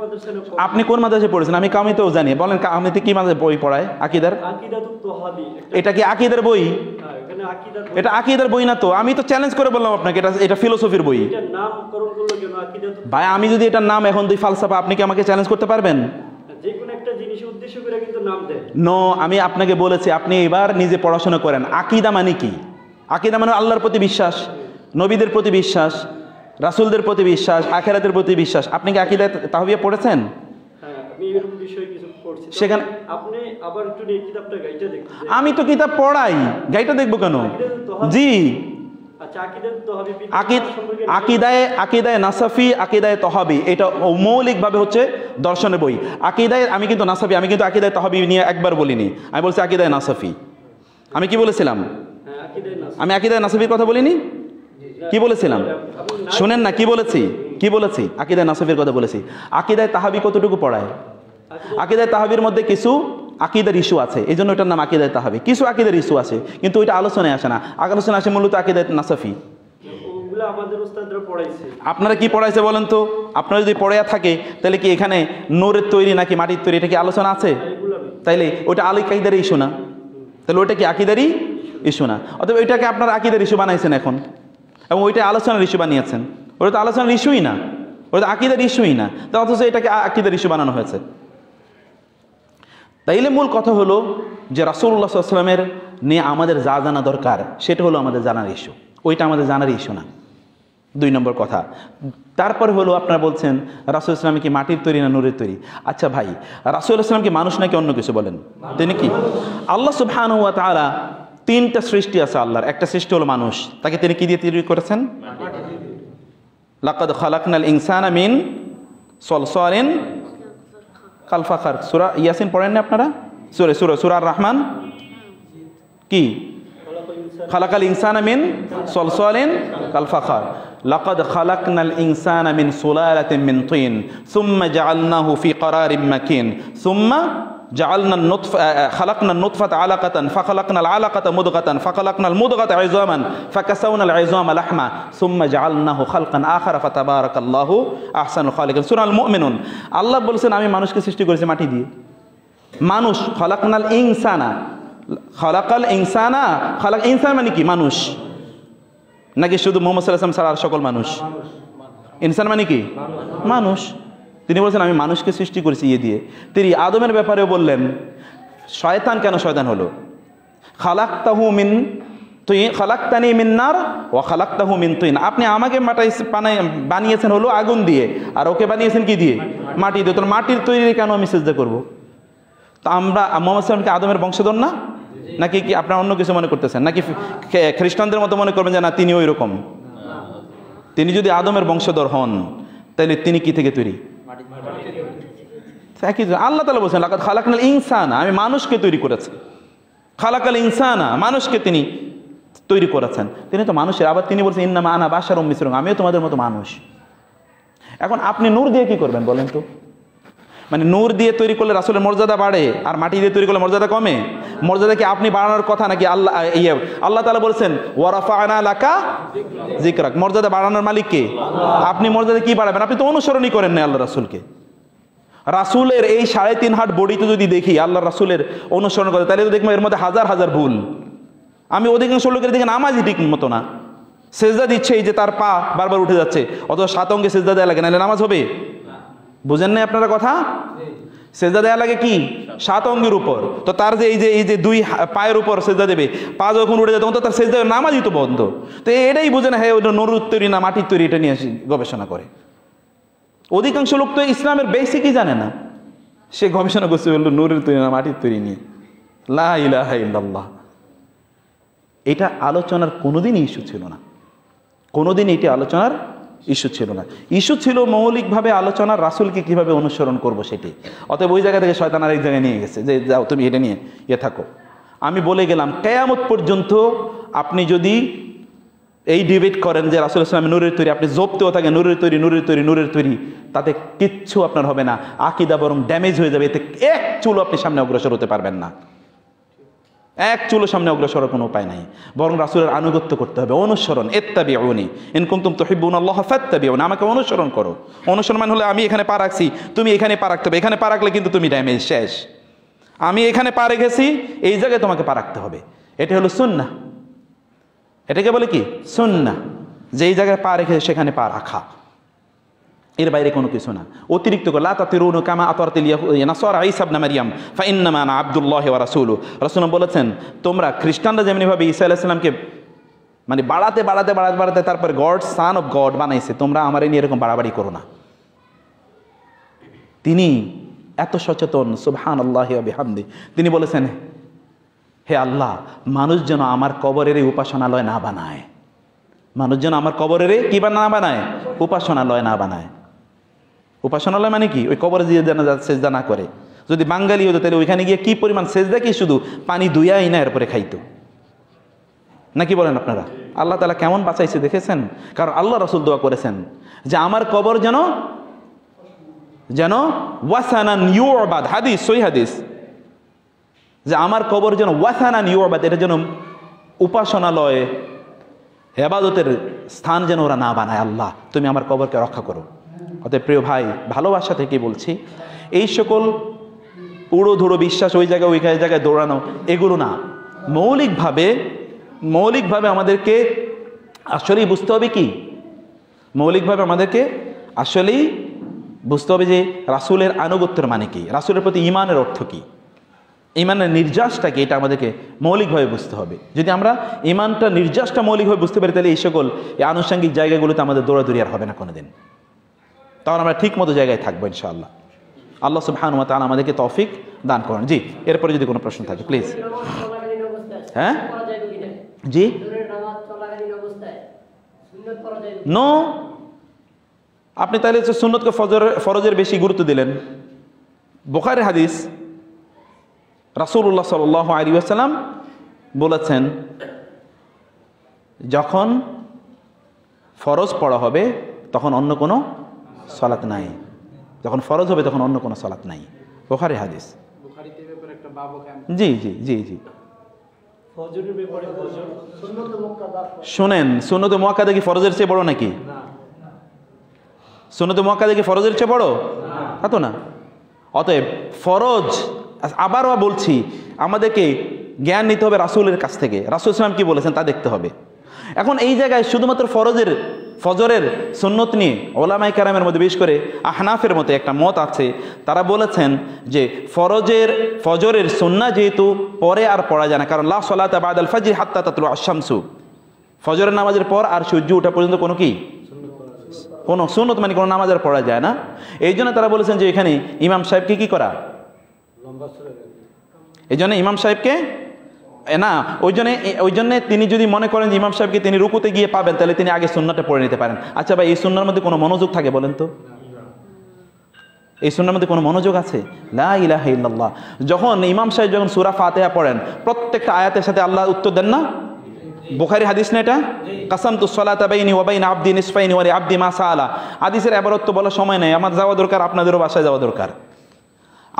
মাদ্রাসা? আপনি কোন মাদ্রাসায় পড়েছেন? আমি কামিতেও জানি। বলেন কামিতে কি মাদ্রাসায় বই পড়ায় আকিদার? এটা কি আকিদার বই? হ্যাঁ, আকিদার এটা আকিদার বই না তো। আমি তো চ্যালেঞ্জ করে বললাম আপনাকে এটা এটা ফিলোসফির বই। ভাই আমি যদি এটার নাম এখন দিই ফালসাফা আপনি কি আমাকে চ্যালেঞ্জ করতে পারবেন? যে কোনো একটা জিনিসের উদ্দেশ্য করে কিন্তু নাম দেয়। নো আমি আপনাকে বলেছি আপনি এবার নিজে পড়াশোনা করেন। আকিদা মানে কি? আকিদা মানে আল্লাহর প্রতি বিশ্বাস নবীদের প্রতি বিশ্বাস রাসূলদের প্রতি বিশ্বাস আখেরাতের প্রতি বিশ্বাস। আপনি কি আকিদা তাহবিয়া পড়েছেন? হ্যাঁ সেখানে- আপনি আবার একটু এই কিতাবটা গাইটা দেখুন আমি তো কিতাব পড়াই। গাইটা দেখব কেন? জি। আচ্ছা আকিদায় আকিদায় নাসাফি আকিদায় তহাবি এটা মৌলিকভাবে হচ্ছে দর্শনের বই। আকিদায় আমি কিন্তু নাসাফি আমি কিন্তু আকিদায় তহাবি নিয়ে একবার বলিনি। আমি বলছি আকিদায় নাসাফি। আমি কি বলেছিলাম? হ্যাঁ আমি আকিদায় নাসাফির কথা বলিনি? কি বলেছিলাম? শুনেন না কি বলেছি? কি বলেছি? আকিদায় নাসাফির কথা বলেছি। আকিদায় তাহাবি কতটুকু পড়ায়? আকিদায় তাহাবির মধ্যে কিছু আকিদার ইস্যু আছে এই জন্য এটার নাম আকিদায় তাহাবি। কিছু আকিদার ইস্যু আছে কিন্তু ওইটা আলোচনায় আসে না। আলোচনা আসে মূলত আকিদায় নাসাফি। আপনারা কি পড়াইছে বলেন তো? আপনারা যদি পড়াইয়া থাকে তাহলে কি এখানে নোরের তৈরি নাকি মাটির তৈরি এটা কি আলোচনা আছে? তাইলে ওইটা আলী কাইদারি ইস্যু না। তাহলে ওইটা কি আকিদারি ইস্যু না? অতএব ওইটাকে আপনারা আকিদার ইস্যু বানাইছেন এখন? এবং ওইটা আলোচনার ইস্যু বানিয়েছেন। ওটা তো আলোচনার ইস্যুই না। ওটা তো আকিদার ইস্যুই না। তা অথচ এটাকে আকিদার ইস্যু বানানো হয়েছে। তাইলে মূল কথা হলো যে রাসুল্লাহ সাল্লামের নিয়ে আমাদের যা জানা দরকার, সেটা হলো আমাদের জানার ইস্যু ওইটা আমাদের জানার ইস্যু না। দুই নম্বর কথা। তারপরে হলো আপনারা বলছেন, রাসুল ইসলাম কি মাটির তৈরি না নূরের তৈরি? আচ্ছা ভাই, রাসুল ইসলাম কি মানুষ নাকি অন্য কিছু বলেন? তিনি কি? আল্লাহ সুবহান হুয়া তিনটা সৃষ্টি আছে আল্লাহর একটা সৃষ্টি হলো মানুষ তাকে তিনি কি দিয়ে তৈরি করেছেন লাকাদ খালাকনাল ইনসানা মিন সলসলিন কালফাখার সুরা ইয়াসিন পড়েন না আপনারা সুরে সুরে সুরার রহমান কি খালাকাল ইনসান মিন সলসলিন কালফাখার لقد خلقنا الإنسان من سلالة من طين ثم جعلناه في قرار مكين ثم جعلنا النطفة آه، خلقنا النطفة علقة فخلقنا العلقة مضغة فخلقنا المضغة عظاما فكسونا العظام لحما ثم جعلناه خلقا آخر فتبارك الله أحسن الخالقين سورة المؤمنون আল্লাহ বলছেন আমি মানুষকে সৃষ্টি করেছি মাটি দিয়ে মানুষ খলাকনাল ইনসানা খলাকাল ইনসানা খলাক ইনসান মানে কি মানুষ নাকি শুধু মোহাম্মদ সাল্লাম ছাড়া আর সকল মানুষ ইনসান মানে কি মানুষ তিনি বলছেন, আমি মানুষকে সৃষ্টি করেছি ইয়ে দিয়ে। তিনি আদমের ব্যাপারেও বললেন, শয়তান কেন শয়তান হলো? খালাক তাহু মিন তুই, খালাক্তানি মিন্নার ও খালাক্তাহু মিন তুইন। আপনি আমাকে মাটাই বানিয়েছেন হলো আগুন দিয়ে। আর ওকে বানিয়েছেন কি দিয়ে? মাটি দিয়ে। তোর মাটির তৈরি কেন আমি সেজদা করব? তো আমরা, মোহাম্মদ সাল্লামকে আদমের বংশধর না? নাকি কি আপনারা অন্য কিছু মনে করতেছেন? নাকি খ্রিস্টানদের মতো মনে করবেন যে, না তিনি ওই রকম তিনি যদি আদমের বংশধর হন তাহলে তিনি কি থেকে তৈরি? একই আল্লাহ তালা বলছেন খালাকাল ইনসান আমি মানুষকে তৈরি করেছি। খালাকাল ইনসানা, মানুষকে তিনি তৈরি করেছেন। তিনি তো মানুষের আবার তিনি বলছেন ইন্না আনা বাসার মিশ্রং আমিও তোমাদের মতো মানুষ। এখন আপনি নূর দিয়ে কি করবেন বলেন তো? মানে নূর দিয়ে তৈরি করলে রাসুলের মর্যাদা বাড়ে আর মাটি দিয়ে তৈরি করলে মর্যাদা কমে? মর্যাদা কি আপনি বাড়ানোর কথা নাকি আল্লাহ ইয়ে আল্লাহ তালা বলছেন ওয়ারাফা আনা লাকা জিকরাক মর্যাদা বাড়ানোর মালিককে আপনি মর্যাদা কি বাড়াবেন? আপনি তো অনুসরণই করেন না আল্লাহ রাসুলকে। রাসুলের এই সাড়ে তিন হাট বডিতে যদি দেখি আল্লাহ রাসুলের অনুসরণ করে, তাহলে তো দেখব এর মধ্যে হাজার হাজার ভুল। আমি অধিকাংশ লোকের দিকে নামাজই ঠিক মতো না। সেজদা দিচ্ছে এই যে তার পা বারবার উঠে যাচ্ছে অথবা সাত অঙ্গে সেজদা দেওয়া লাগে, নাহলে নামাজ হবে? বুঝেন নাই আপনারা কথা? সেজদা দেওয়া লাগে কি? সাত অঙ্গের উপর। তো তার যে এই যে এই যে দুই পায়ের উপর সেজদা দেবে, পা যখন উঠে যায় তখন তো তার সেজদা নামাজই তো বন্ধ। তো এটাই বুঝে না হ্যাঁ ওটা নরুর তৈরি না, মাটির তৈরি, এটা নিয়ে আসি, গবেষণা করে। অধিকাংশ লোক তো ইসলামের বেসিকই জানে না। সে গবেষণা করছে, বলল, নূরের তৈরি না, মাটির তৈরি নিয়ে। লা ইলাহা ইল্লাল্লাহ। এটা আলোচনার কোনোদিনই ইস্যু ছিল না। কোনোদিন এটি আলোচনার ইস্যু ছিল না। ইস্যু ছিল মৌলিকভাবে আলোচনার রাসুলকে কীভাবে অনুসরণ করব সেটি। অতএব ওই জায়গা থেকে শয়তান আরেক জায়গায় নিয়ে গেছে যে, যাও, তুমি এটা নিয়ে ইয়ে থাকো। আমি বলে গেলাম, কেয়ামত পর্যন্ত আপনি যদি এই ডিবেট করেন যে, রাসুল ইসলাম নূরের তৈরি, আপনি জপতেও থাকেন, নূরের তৈরি নূরের তৈরি নূরের তৈরি, তাতে কিচ্ছু আপনার হবে না। আকিদা বরং ড্যামেজ হয়ে যাবে। এতে এক চুলো আপনি সামনে অগ্রসর হতে পারবেন না। এক চুলো সামনে অগ্রসর কোনো উপায় নাই। বরং রাসুলের আনুগত্য করতে হবে, অনুসরণ এত্তাবি উনি ইনকুম তো হিব্বুন আল্লাহ ফাত্তাবি আমাকে অনুসরণ করো। অনুসরণ মানে হলে আমি এখানে পা রাখছি, তুমি এখানে পা রাখতে হবে। এখানে পা রাখলে কিন্তু তুমি ড্যামেজ শেষ। আমি এখানে পা রেখেছি, এই জায়গায় তোমাকে পা রাখতে হবে। এটা হলো সুন্না এটাকে বলে কি? সুন্না যেই জায়গায় পা রেখে সেখানে পা রাখা। এর বাইরে কোনো কিছু না। অতিরিক্ত করে লাতাতিরুনু কামা আতরাতিল নাসারা ঈসা ইবনে মারইয়াম ফাইন্নামা আনা আব্দুল্লাহ ওয়া রাসূলু রাসূল বলেছেন, তোমরা খ্রিস্টানরা যেমনিভাবে ঈসা আলাইহিস সালামকে মানে বাড়াতে বাড়াতে বাড়াতে বাড়াতে তারপর গড সান অফ গড বানাইছে, তোমরা আমার নিয়ে এরকম বাড়াবাড়ি করো না। তিনি এত সচেতন সুবহান আল্লাহ বিহামদি, তিনি বলেছেন, হে আল্লাহ, মানুষ যেন আমার কবরের উপাসনালয় না বানায়। মানুষ যেন আমার কবরের কি বা না বানায়? উপাসনালয় না বানায়। উপাসনালয় মানে কি? ওই কবরে দিয়ে যেন সেজদা না করে। যদি বাঙালি হতো তাহলে ওইখানে গিয়ে কি পরিমাণ সেজদা কি শুধু? পানি দুইয়াই না এরপরে খাইতো। নাকি বলেন আপনারা? আল্লাহ তালা কেমন বাঁচাইছে দেখেছেন? কারণ আল্লাহ রসুল দোয়া করেছেন যে, আমার কবর যেন যেন ওয়াসানান ইউবাদ। হাদিস সই হাদিস। যে, আমার কবর যেন ওয়াসানান ইউবাদ। এটা যেন উপাসনালয় হেবাদতের স্থান যেন ওরা না বানায়। আল্লাহ, তুমি আমার কবরকে রক্ষা করো। অতএব প্রিয় ভাই, ভালোবাসা থেকে বলছি, এই সকল উড়ো ধুড়ো বিশ্বাস ওই জায়গায় ওই জায়গায় দৌড়ানো, এগুলো না। মৌলিকভাবে মৌলিকভাবে আমাদেরকে আসলেই বুঝতে হবে কি? মৌলিকভাবে আমাদেরকে আসলেই বুঝতে হবে যে রাসুলের আনুগত্যের মানে কি? রাসুলের প্রতি ইমানের অর্থ কী? ইমানের নির্যাসটা কি? এটা আমাদেরকে মৌলিকভাবে বুঝতে হবে। যদি আমরা ইমানটা নির্যাসটা মৌলিকভাবে বুঝতে পারি, তাহলে এই সকল এই আনুষঙ্গিক জায়গাগুলোতে আমাদের দৌড়াদৌড়ি আর হবে না কোনোদিন। তখন আমরা ঠিক মতো জায়গায় থাকব, ইনশাআল্লাহ। আল্লাহ সুবহানুয়া তাআলা আমাদেরকে তফিক দান করেন। জি, এরপরে যদি কোনো প্রশ্ন থাকে প্লিজ হ্যাঁ? জি? নো আপনি তাহলে সুন্নতকে ফজর, ফরজের বেশি গুরুত্ব দিলেন। বোখারের হাদিস, রাসূলুল্লাহ সাল্লাহ আলী আসাল্লাম বলেছেন, যখন ফরজ পড়া হবে, তখন অন্য কোনো সলাত নাই। যখন ফরজ হবে তখন অন্য কোনো সলাত নাই। বোখারি হাদিস। জি জি জি জি। শোনেন সুন্নত মোয়াক্কাদা কি ফরজের চেয়ে বড় নাকি? সুন্নত মোয়াক্কাদা কি ফরজের চেয়ে বড়? তা তো না। অতএব ফরজ আবারও বলছি আমাদেরকে জ্ঞান নিতে হবে রাসূলের কাছ থেকে। রাসূল ইসলাম কি বলেছেন তা দেখতে হবে। এখন এই জায়গায় শুধুমাত্র ফরজের ফজরের সুন্নত নিয়ে ওলামাই কারামের মধ্যে বিশেষ করে আহনাফের মতো একটা মত আছে। তারা বলেছেন যে ফরজের ফজরের সুন্না যেহেতু পরে আর পড়া যায় না কারণ লা সলাত বাদ আল ফাজির হাত্তা তাতলু আশামসু ফজরের নামাজের পর আর সূর্য ওঠা পর্যন্ত কোনো কি? কোনো সুন্নত মানে কোনো নামাজের পড়া যায় না। এই জন্য তারা বলেছেন যে এখানে ইমাম সাহেবকে কি করা? এই জন্য ইমাম সাহেবকে না, ওই জন্যে ওই জন্যে তিনি যদি মনে করেন যে ইমাম সাহেবকে তিনি রুকুতে গিয়ে পাবেন, তাহলে তিনি আগে সুন্নাটা পড়ে নিতে পারেন। আচ্ছা ভাই, এই সুন্নার মধ্যে কোনো মনোযোগ থাকে বলেন তো? এই সুন্নার মধ্যে কোনো মনোযোগ আছে? লা ইলাহা ইল্লাল্লাহ। যখন ইমাম সাহেব যখন সুরা ফাতেহা পড়েন, প্রত্যেকটা আয়াতের সাথে আল্লাহ উত্তর দেন না? বুখারি হাদিস না এটা? কাসাম তু সলাতা বাইনি ওয়াবাইন আব্দি নিসফাইনি ওয়ালি আব্দি মা আলা হাদিসের এবারত্ব বলার সময় নেই, আমার যাওয়া দরকার, আপনাদেরও বাসায় যাওয়া দরকার।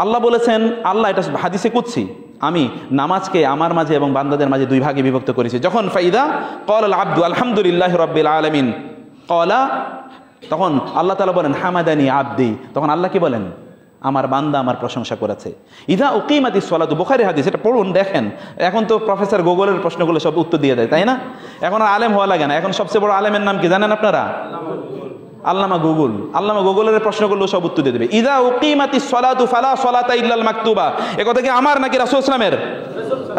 আল্লাহ বলেছেন, আল্লাহ এটা হাদিসে কুচ্ছি আমি নামাজকে আমার মাঝে এবং বান্দাদের মাঝে দুই ভাগে বিভক্ত করেছি। যখন ফাইদা কল আব্দু আলহামদুলিল্লাহ রব্বিল আলমিন কলা তখন আল্লাহ তালা বলেন, হামাদানি আব্দি। তখন আল্লাহ কি বলেন? আমার বান্দা আমার প্রশংসা করেছে। ইদা উকিমাতি সলাতু, বুখারি হাদিস এটা পড়ুন, দেখেন। এখন তো প্রফেসর গুগলের প্রশ্নগুলো সব উত্তর দিয়ে দেয়, তাই না? এখন আলেম হওয়া লাগে না। এখন সবচেয়ে বড় আলেমের নাম কি জানেন আপনারা? আল্লামা গুগল, আল্লামা গুগলের প্রশ্নগুলো সব উত্তর দিয়ে দেবে। ইদা উকিমাতি সলাতু ফালা সলাতা ইল্লাল মাকতুবা। এ কথা কি আমার নাকি রাসূল ইসলামের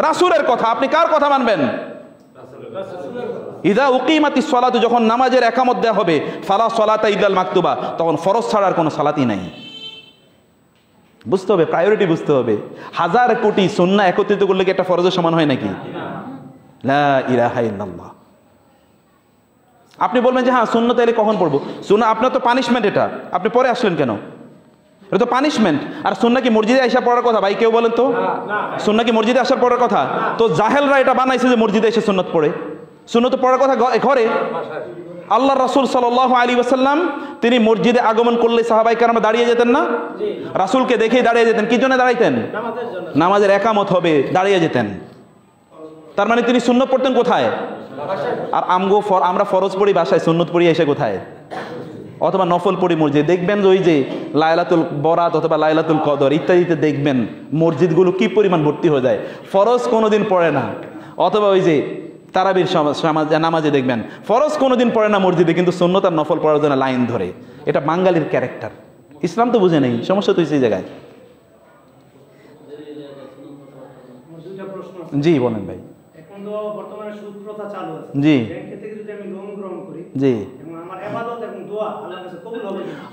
রাসূলের কথা, আপনি কার কথা মানবেন? ইদা উকিমাতি সলাতু, যখন নামাজের একামত দেওয়া হবে, ফালা সলাতা ইল্লাল মাকতুবা। তখন ফরজ ছাড়ার কোনো সালাতই নাই। বুঝতে হবে প্রায়োরিটি বুঝতে হবে। হাজার কোটি সুন্না একত্রিত করলে কি একটা ফরজের সমান হয় নাকি? লা ইলাহা ইল্লাল্লাহ। আপনি বলবেন যে হ্যাঁ শূন্য তাইলে কখন পড়ব? শূন্য আপনার তো পানিশমেন্ট এটা। আপনি পরে আসলেন কেন? এটা তো পানিশমেন্ট আর সুন্না কি মসজিদে আসা পড়ার কথা? ভাই কেউ বলেন তো? সুন্না কি মসজিদে আসার পড়ার কথা? তো জাহেলরা এটা বানাইছে যে মসজিদে এসে সুন্নত পড়ে। সুন্নত পড়ার কথা ঘরে। আল্লাহ রাসূল সাল্লাল্লাহু আলী ওয়াসাল্লাম তিনি মসজিদে আগমন করলে সাহাবাই কারামা দাঁড়িয়ে যেতেন না? রাসূলকে দেখেই দাঁড়িয়ে যেতেন। কি জন্য দাঁড়াইতেন? নামাজের একামত হবে দাঁড়িয়ে যেতেন। তার মানে তিনি শূন্য পড়তেন কোথায়? আর আমগো আমরা ফরজ পড়ি, বাসায় সুন্নত পড়ি, এসে কোথায়? অথবা নফল পড়ি মসজিদ। দেখবেন ওই যে লাইলাতুল বরাত অথবা লাইলাতুল কদর ইত্যাদিতে দেখবেন মসজিদগুলো কি পরিমাণ ভর্তি হয়ে যায়। ফরজ কোনোদিন পড়ে না। অথবা ওই যে তারাবির নামাজে দেখবেন, ফরজ কোনোদিন পড়ে না মসজিদে, কিন্তু সুন্নত আর নফল পড়ার জন্য লাইন ধরে। এটা বাঙালির ক্যারেক্টার। ইসলাম তো বুঝে নেই, সমস্যা তো সেই জায়গায়। জি, বলেন ভাই। এখন তো বর্তমানে সুদ প্রথা চালু আছে। জি। ব্যাংকে থেকে যদি আমি লোন গ্রহণ করি জি?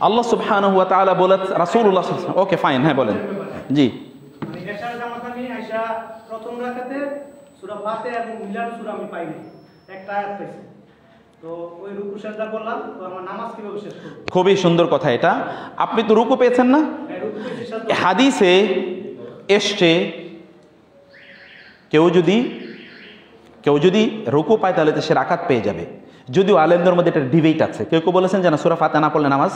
আল্লাহ সুবহানাহু ওয়া তাআলা বলে রাসূলুল্লাহ ওকে ফাইন হ্যাঁ বলেন। জি। মানে এশার জামাত আমি আইসা প্রথম রাখাতে সূরা ফাতিহা এবং মিলাদ সূরা আমি পাইনি একটা আয়াত পাইছি। তো ওই রুকু সেজদা করলাম তো আমার নামাজ কীভাবে শেষ খুবই সুন্দর কথা এটা। আপনি তো রুকু পেয়েছেন না? পেয়েছি হাদিসে এসছে কেউ যদি কেউ যদি রুকু পায় তাহলে তো সে রাকাত পেয়ে যাবে। যদিও আলেমদের মধ্যে একটা ডিবেট আছে। কেউ কেউ বলেছেন যে না, সুরা ফাতে না পড়লে নামাজ,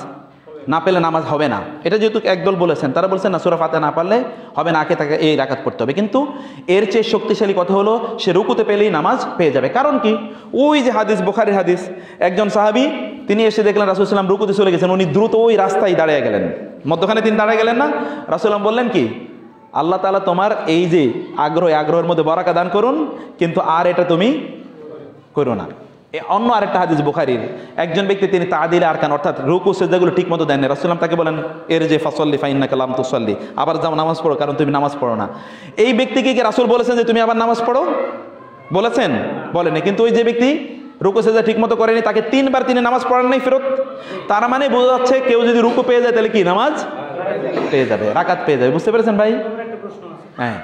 না পেলে নামাজ হবে না। এটা যেহেতু একদল বলেছেন, তারা বলছেন না, সুরা ফাতে না পারলে হবে না, আগে তাকে এই রাকাত পড়তে হবে। কিন্তু এর চেয়ে শক্তিশালী কথা হলো, সে রুকুতে পেলেই নামাজ পেয়ে যাবে। কারণ কি? ওই যে হাদিস বোখারি হাদিস, একজন সাহাবি, তিনি এসে দেখলেন রাসুলসাল্লাম রুকুতে চলে গেছেন, উনি দ্রুত ওই রাস্তায় দাঁড়িয়ে গেলেন। মধ্যখানে তিনি দাঁড়িয়ে গেলেন না? রাসুল্লাম বললেন কি? আল্লাহ তালা তোমার এই যে আগ্রহ আগ্রহের মধ্যে বরাকা দান করুন, কিন্তু আর এটা তুমি করো না। অন্য আরেকটা হাদিস বুখারির। একজন ব্যক্তি তিনি তাদিলে আরকান, অর্থাৎ রুকু, সেজদাগুলো ঠিক মতো দেন রাসুলাম তাকে বলেন, এর যে ফসল্লি ফাইন্না কালাম তুসল্লি। আবার যাও, নামাজ পড়ো, কারণ তুমি নামাজ পড়ো না। এই ব্যক্তিকে কি রাসুল বলেছেন যে তুমি আবার নামাজ পড়ো? বলেছেন? বলেনি কিন্তু ওই যে ব্যক্তি রুকু, সেজদা ঠিক মতো করেনি, তাকে তিনবার তিনি নামাজ পড়েন নাই ফেরত। তার মানে বোঝা যাচ্ছে কেউ যদি রুকু পেয়ে যায়, তাহলে কি, নামাজ পেয়ে যাবে, রাকাত পেয়ে যাবে। বুঝতে পেরেছেন ভাই আমার একটা প্রশ্ন আছে হ্যাঁ।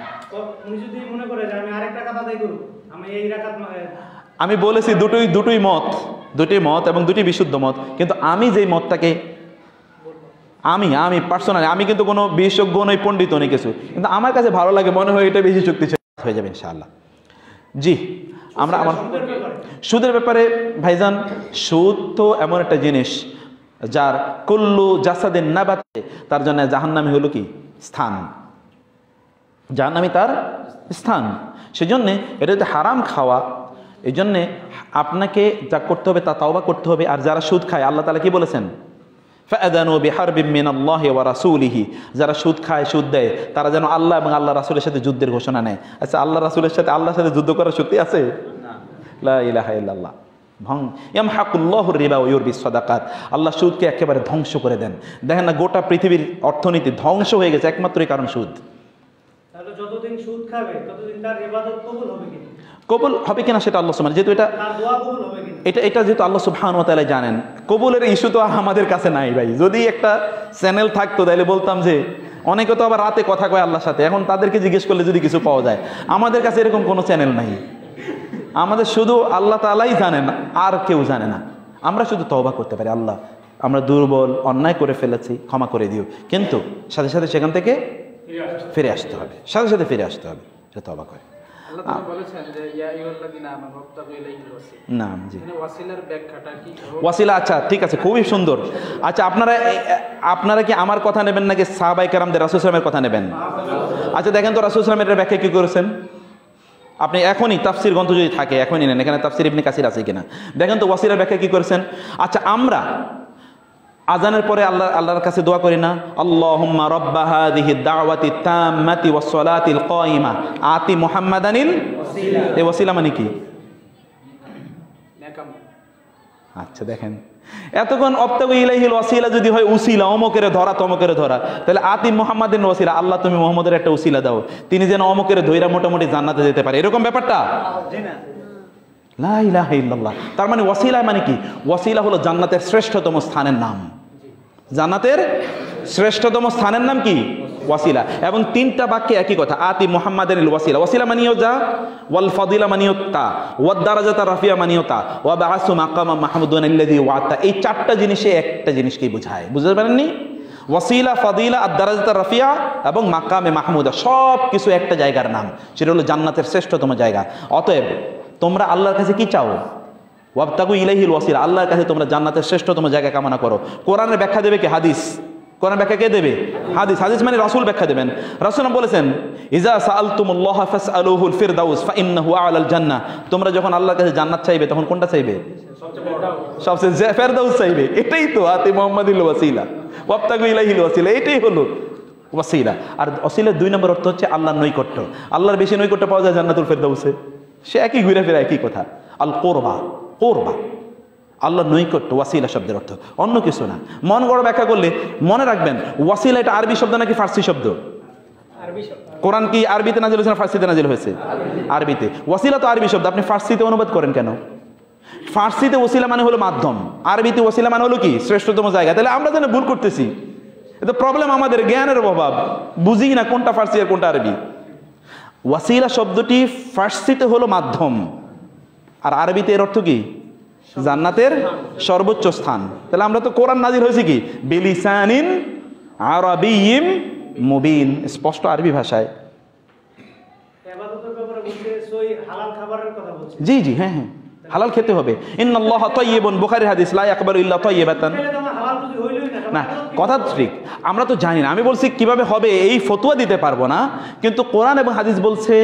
আমি বলেছি দুটোই দুটোই মত দুটি মত এবং দুটি বিশুদ্ধ মত। কিন্তু আমি যেই মতটাকে আমি আমি পার্সোনালি আমি কিন্তু কোনো বিশেষজ্ঞ নই পণ্ডিত নই কিছু। কিন্তু আমার কাছে ভালো লাগে মনে হয় এটা বেশি শক্তি হয়ে যাবে ইনশাআল্লাহ। জি আমরা আমার সুদের ব্যাপারে ভাইজান সুদ তো এমন একটা জিনিস যার কুল্লু জাসাদিন নাবাতে তার জন্য জাহান্নামি হলো কি? স্থান। জাহান্নামি তার স্থান। সেজন্যে এটাতে হারাম খাওয়া এই জন্যে আপনাকে যা করতে হবে তা তাওবা করতে হবে আর যারা সুদ খায় আল্লাহ তালা কি বলেছেন? ফাদানু বিহারবিম মিনাল্লাহি ওয়া রাসূলিহি। যারা সুদ খায় সুদ দেয় তারা যেন আল্লাহ এবং আল্লাহ রাসূলের সাথে যুদ্ধের ঘোষণা নেয়। আচ্ছা আল্লাহ রাসূলের সাথে আল্লাহর সাথে যুদ্ধ করার শক্তি আছে? লা ইলাহা ইল্লাল্লাহ। ভং রিবা ওয়া আল্লাহ সুদকে একেবারে ধ্বংস করে দেন। দেখেন না গোটা পৃথিবীর অর্থনীতি ধ্বংস হয়ে গেছে একমাত্রই কারণ সুদ। তাহলে যতদিন সুদ খাবে ততদিন তার ইবাদত কবুল হবে কিনা? কবুল হবে কিনা সেটা আল্লাহ সুবহান যেহেতু এটা এটা এটা যেহেতু আল্লাহ সুবহানাহু ওয়া তাআলা জানেন কবুলের ইস্যু তো আমাদের কাছে নাই ভাই। যদি একটা চ্যানেল থাকতো তাহলে বলতাম যে অনেকে তো আবার রাতে কথা কয় আল্লাহর সাথে। এখন তাদেরকে জিজ্ঞেস করলে যদি কিছু পাওয়া যায় আমাদের কাছে এরকম কোনো চ্যানেল নাই। আমাদের শুধু আল্লাহ তাআলাই জানেন আর কেউ জানে না। আমরা শুধু তওবা করতে পারি আল্লাহ। আমরা দুর্বল অন্যায় করে ফেলেছি ক্ষমা করে দিও। কিন্তু সাথে সাথে সেখান থেকে ফিরে আসতে হবে। সাথে সাথে ফিরে আসতে হবে। এটা তওবা করে। নাম জি। ওয়াসিলা আচ্ছা ঠিক আছে খুবই সুন্দর। আচ্ছা আপনারা আপনারা কি আমার কথা নেবেন নাকি সাহাবাই কারামদের রাসুল ইসলামের কথা নেবেন? আচ্ছা দেখেন তো রাসুল ইসলামের ব্যাখ্যা কি করেছেন? আপনি এখনই তাফসির গ্রন্থ যদি থাকে এখনই নেন। এখানে তাফসির ইবনে কাসির আছে কিনা? দেখেন তো ওয়াসিলার ব্যাখ্যা কি করেছেন? আচ্ছা আমরা আজানের পরে আল্লাহ আল্লাহর কাছে দোয়া করি না। আল্লাহুম্মা রাব্বা হাযিহি দাওয়াতি তাম্মাতি ওয়াস সালাতিল কায়িমা। আতি মুহাম্মাদানিল এ ওয়াসিলা মানে কি? আচ্ছা দেখেন। এতক্ষণ অপ্তাগু ইলাইহিল ওয়াসিলা যদি হয় উসিলা অমকেরে ধরা তমকের ধরা। তাহলে আতি মোহাম্মদের ওসিলা আল্লাহ তুমি মোহাম্মদের একটা উসিলা দাও। তিনি যেন অমকেরে ধৈরা মোটামুটি জান্নাতে যেতে পারে। এরকম ব্যাপারটা? লা ইলাহা ইল্লাল্লাহ। তার মানে ওয়াসিলা মানে কি? ওয়াসিলা হলো জান্নাতের শ্রেষ্ঠতম স্থানের নাম। জান্নাতের শ্রেষ্ঠতম স্থানের নাম কি? ওয়াসিলা। এবং তিনটা বাক্যে একই কথা, আতি মুহাম্মাদের ওয়াসিলা। ওয়াসিলা মানিও যা? ওয়াল ফাদিলা মানিও তা। ওয়াদ দারাজাতা রাফিয়া মানিও তা। ওয়া বাআসু মাকামা মাহমুদুন আল্লাযী ওয়াতা এই চারটা জিনিসে একটা জিনিসকেই বোঝায়। বুঝতে পারেননি? ওয়াসিলা, ফাদিলা আর দারাজাতা রাফিয়া এবং মাকামে মাহমুদা সব কিছু একটা জায়গার নাম। সেটা হলো জান্নাতের শ্রেষ্ঠতম জায়গা। অতএব তোমরা আল্লাহর কাছে কি চাও? ওয়াবতাকু ইলাইহিল ওয়াসিলা, আল্লাহর কাছে তোমরা জান্নাতের শ্রেষ্ঠতম জায়গা কামনা করো। কোরআনের ব্যাখ্যা দেবে কি? হাদিস। কোরআন ব্যাখ্যা কে দেবে? হাদিস। হাদিস মানে রাসূল ব্যাখ্যা দেবেন। রাসূল বলেছেন, ইজা সাআলতুমুল্লাহ ফাসআলুহুল ফিরদাউস ফাইন্নাহু আলাল জান্নাহ। তোমরা যখন আল্লাহর কাছে জান্নাত চাইবে, তখন কোনটা চাইবে? সবচেয়ে ফেরদাউস চাইবে। এটাই তো আতি মোহাম্মদিল ওয়াসিলা। ওয়াবতাকু ইলাইহিল ওয়াসিলা, এটাই হলো ওয়াসিলা। আর অসিলের দুই নম্বর অর্থ হচ্ছে আল্লাহর নৈকট্য। আল্লাহর বেশি নৈকট্য পাওয়া যায় জান্নাতুল ফেরদাউসে। সে একই ঘুরে ফিরে একই কথা। আল কোরবা কোরবা আল্লাহর নৈকট্য ওয়াসিলা শব্দের অর্থ। অন্য কিছু না। মন গড় ব্যাখ্যা করলে মনে রাখবেন ওয়াসিলা এটা আরবি শব্দ নাকি ফার্সি শব্দ? কোরআন কি আরবিতে নাজিল হয়েছে না ফার্সিতে নাজিল হয়েছে? আরবিতে। ওয়াসিলা তো আরবি শব্দ। আপনি ফার্সিতে অনুবাদ করেন কেন? ফার্সিতে ওসিলা মানে হলো মাধ্যম। আরবিতে ওসিলা মানে হলো কি? শ্রেষ্ঠতম জায়গা। তাহলে আমরা যেন ভুল করতেছি। এটা প্রবলেম আমাদের জ্ঞানের অভাব। বুঝি না কোনটা ফার্সি আর কোনটা আরবি। ওয়াসিলা শব্দটি ফার্সিতে হলো মাধ্যম। আর আরবিতে এর অর্থ কি? জান্নাতের সর্বোচ্চ স্থান। তাহলে আমরা তো কোরআন নাজির হয়েছি কি? বিলিসানিন আরবিয়িম মুবিন। স্পষ্ট আরবি ভাষায়। জি জি হ্যাঁ হ্যাঁ। হালাল খেতে হবে। ইন্নাল্লাহ তাইয়িবুন বুখারী হাদিস, লা ইয়াকবালু ইল্লা তাইয়িবাতান তাহলে তো আমার হালাল রুজি হইলই না না, কথা ঠিক। আমরা তো জানি না। আমি বলছি কীভাবে হবে, এই ফতুয়া দিতে পারব না। কিন্তু কোরআন এবং হাদিস বলছে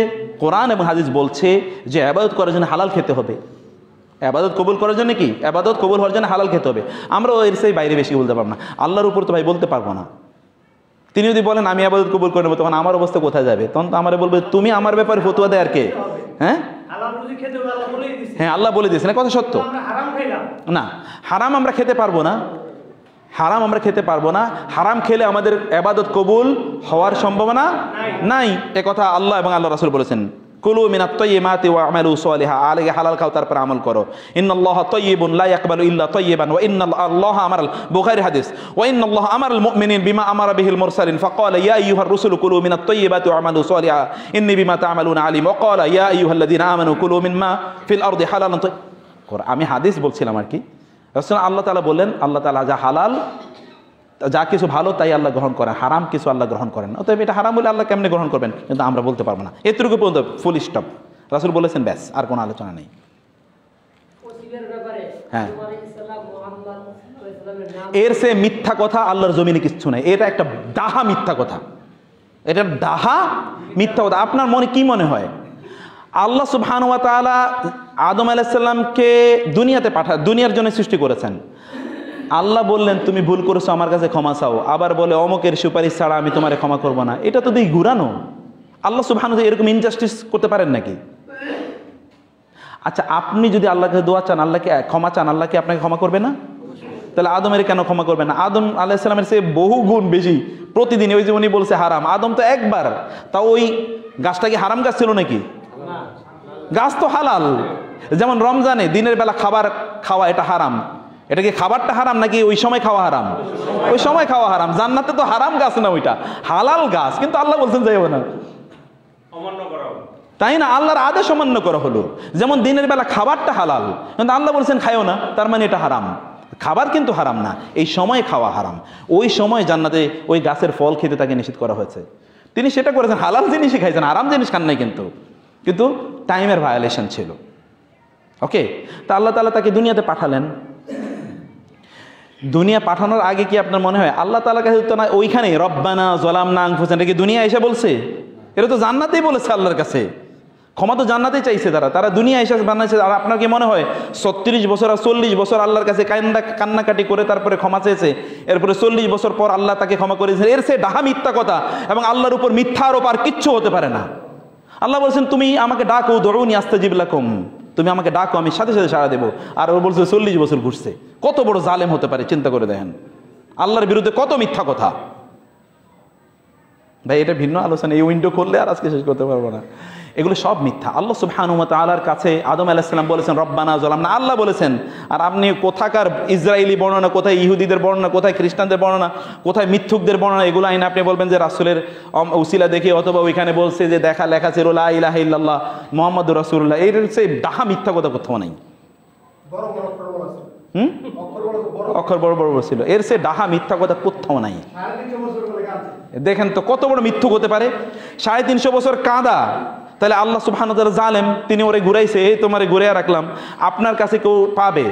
কোরআন এবং হাদিস বলছে যে আবাদত করার জন্য হালাল খেতে হবে। আবাদত কবুল করার জন্য কি? আবাদত কবুল হওয়ার জন্য হালাল খেতে হবে। আমরা এর সেই বাইরে বেশি বলতে পারব না। আল্লাহর উপর তো ভাই বলতে পারব না। তিনি যদি বলেন আমি আবাদত কবুল করে নেব তখন আমার অবস্থা কোথায় যাবে? তখন তো আমার বলবে তুমি আমার ব্যাপারে ফতুয়া দেয় আর কে? হ্যাঁ? হ্যাঁ আল্লাহ বলে দিয়েছেন এ কথা সত্য। না হারাম আমরা খেতে পারব না। হারাম আমরা খেতে পারব না। হারাম খেলে আমাদের এবাদত কবুল হওয়ার সম্ভাবনা নাই। এ কথা আল্লাহ এবং আল্লাহ রাসূল বলেছেন। কুলু মিনাত তাইয়্যিমাতি ওয়া আমালু সালিহা। আলাইহি হালাল খাও, তারপর আমল করো। ইন্নাল্লাহ তাইয়্যিবুন লা ইয়াকবালু ইল্লা তাইয়্যিবান ওয়া ইন্নাল্লাহ আমারাল বুখারী হাদিস। ওয়া ইন্নাল্লাহ আমারাল মুমিনিন বিমা আমারা বিহিল মুরসালিন। ফাকালা ইয়া আইয়ুহার রাসূল কুলু মিনাত তাইয়্যিবাতি ওয়া আমালু সালিহা। ইন্নী বিমা তা'মালুনা আলিম। ওয়া ক্বালা ইয়া আইয়ুহাল্লাযীনা আমানু কুলু মিম্মা ফিল আরদি হালালান আমি হাদিস বলছিলাম আর কি। রাসূল আল্লাহ তালা বললেন আল্লাহ তাআলা যা হালাল যা কিছু ভালো তাই আল্লাহ গ্রহণ করেন হারাম কিছু আল্লাহ গ্রহণ করেন অতএব এটা হারাম বলে আল্লাহ কেমনে গ্রহণ করবেন? কিন্তু আমরা বলতে পারব না। এতটুকু পর্যন্ত ফুল স্টপ রাসুল বলেছেন ব্যাস আর কোনো আলোচনা নেই। হ্যাঁ। এর সে মিথ্যা কথা আল্লাহর জমিনে কিচ্ছু নাই। এটা একটা ডাহা মিথ্যা কথা। এটা ডাহা মিথ্যা কথা। আপনার মনে কি মনে হয়? আল্লাহ সুবহান ওয়া তাআলা আদম আলাইসাল্লামকে দুনিয়াতে পাঠা, দুনিয়ার জন্য সৃষ্টি করেছেন। আল্লাহ বললেন, তুমি ভুল করেছ, আমার কাছে ক্ষমা চাও। আবার বলে, অমকের সুপারিশ ছাড়া আমি তোমারে ক্ষমা করব না। এটা তো দিই ঘুরানো। আল্লাহ সুবহান এরকম ইনজাস্টিস করতে পারেন নাকি? আচ্ছা আপনি যদি আল্লাহকে দোয়া চান, আল্লাহকে, ক্ষমা চান আল্লাহকে আপনাকে ক্ষমা করবে না? তাহলে আদমের কেন ক্ষমা করবে না? আদম আলাইসালামের সে বহু গুণ বেশি। প্রতিদিন ওই যে উনি বলছে হারাম। আদম তো একবার। তা ওই গাছটা কি হারাম গাছ ছিল নাকি? গাছ তো হালাল। যেমন রমজানে দিনের বেলা খাবার খাওয়া এটা হারাম। এটা কি খাবারটা হারাম নাকি ওই সময় খাওয়া হারাম? ওই সময় খাওয়া হারাম। জান্নাতে তো হারাম গাছ না ওইটা। হালাল গাছ কিন্তু আল্লাহ বলছেন যাইব না। তাই না? আল্লাহর আদেশ অমান্য করা হলো। যেমন দিনের বেলা খাবারটা হালাল কিন্তু আল্লাহ বলছেন খায়ও না তার মানে এটা হারাম। খাবার কিন্তু হারাম না এই সময় খাওয়া হারাম। ওই সময় জান্নাতে ওই গাছের ফল খেতে তাকে নিষেধ করা হয়েছে। তিনি সেটা করেছেন। হালাল জিনিসই খাইছেন আরাম জিনিস খান নাই কিন্তু। কিন্তু টাইমের ভায়োলেশন ছিল। ওকে তা আল্লাহ তালা তাকে দুনিয়াতে পাঠালেন। দুনিয়া পাঠানোর আগে কি আপনার মনে হয় আল্লাহ তালার কাছে তো না ওইখানে, রব্বানা জলাম না আংফুসেন এটা কি দুনিয়া এসে বলছে? এটা তো জান্নাতেই বলেছে আল্লাহর কাছে। ক্ষমা তো জান্নাতেই চাইছে তারা। তারা দুনিয়া এসে বানাইছে। আর আপনার কি মনে হয় ছত্রিশ বছর আর চল্লিশ বছর আল্লাহর কাছে কান্না কান্নাকাটি করে তারপরে ক্ষমা চেয়েছে? এরপরে চল্লিশ বছর পর আল্লাহ তাকে ক্ষমা করেছে। এর সে ডাহা মিথ্যা কথা এবং আল্লাহর উপর মিথ্যা আরোপ আর কিচ্ছু হতে পারে না। আল্লাহ বলছেন, তুমি আমাকে ডাকো দৌড়ুনি আস্তে জিবলাকুম তুমি আমাকে ডাকো, আমি সাথে সাথে সাড়া দেবো। আর ও বলছে, চল্লিশ বছর ঘুরছে। কত বড় জালেম হতে পারে, চিন্তা করে দেখেন। আল্লাহর বিরুদ্ধে কত মিথ্যা কথা? ভাই, এটা ভিন্ন আলোচনা, এই উইন্ডো করলে আর আজকে শেষ করতে পারব না। এগুলো সব মিথ্যা। আল্লাহ সুবহানুমত আল্লাহর কাছে আদম আলাহিসাল্লাম বলেছেন রব্বানা জলাম না আল্লাহ বলেছেন আর আপনি কোথাকার ইসরায়েলি বর্ণনা কোথায় ইহুদিদের বর্ণনা কোথায় খ্রিস্টানদের বর্ণনা কোথায় মিথ্যুকদের বর্ণনা এগুলো আইন আপনি বলবেন যে রাসুলের উসিলা দেখে অথবা ওইখানে বলছে যে দেখা লেখা ছিল লা ইলাহা ইল্লাল্লাহ মোহাম্মদ রাসুল্লাহ এর সে ডাহা মিথ্যা কথা কোথাও নাই। হুম? অক্ষর বড় বড় বড় ছিল। এর সে ডাহা মিথ্যা কথা কোথাও নাই। দেখেন তো কত বড় মিথ্যুক হতে পারে? সাড়ে তিনশো বছর কাঁদা। তাহলে আল্লাহ সুবহানাহু জালেম তিনি ওরে ঘুরাইছে এই তোমারে ঘুরিয়ে রাখলাম আপনার কাছে কেউ পাবে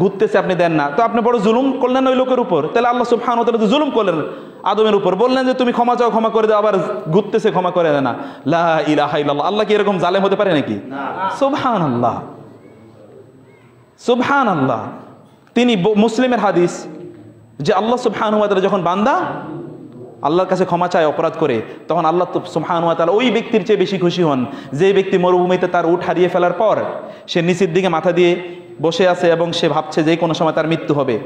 ঘুরতেছে আপনি দেন না। তো আপনি বড় জুলুম করলেন ওই লোকের উপর? তাহলে আল্লাহ সুবহানাহু তো জুলুম করলেন আদমের উপর। বললেন যে তুমি ক্ষমা চাও ক্ষমা করে দাও আবার ঘুরতেছে ক্ষমা করে দেয় না। লা ইলাহা আল্লাহ কি এরকম জালেম হতে পারে নাকি? সুবহানাল্লাহ। সুবহান আল্লাহ তিনি মুসলিমের হাদিস যে আল্লাহ সুবহান যখন বান্দা আল্লাহর কাছে ক্ষমা চায়, অপরাধ করে, তখন আল্লাহ সুবহান ওই ব্যক্তির চেয়ে বেশি খুশি হন। যে ব্যক্তি মরুভূমিতে তার উঠ হারিয়ে ফেলার পর, সে নিচের দিকে মাথা দিয়ে বসে আছে এবং সে ভাবছে যে কোনো সময় তার মৃত্যু হবে।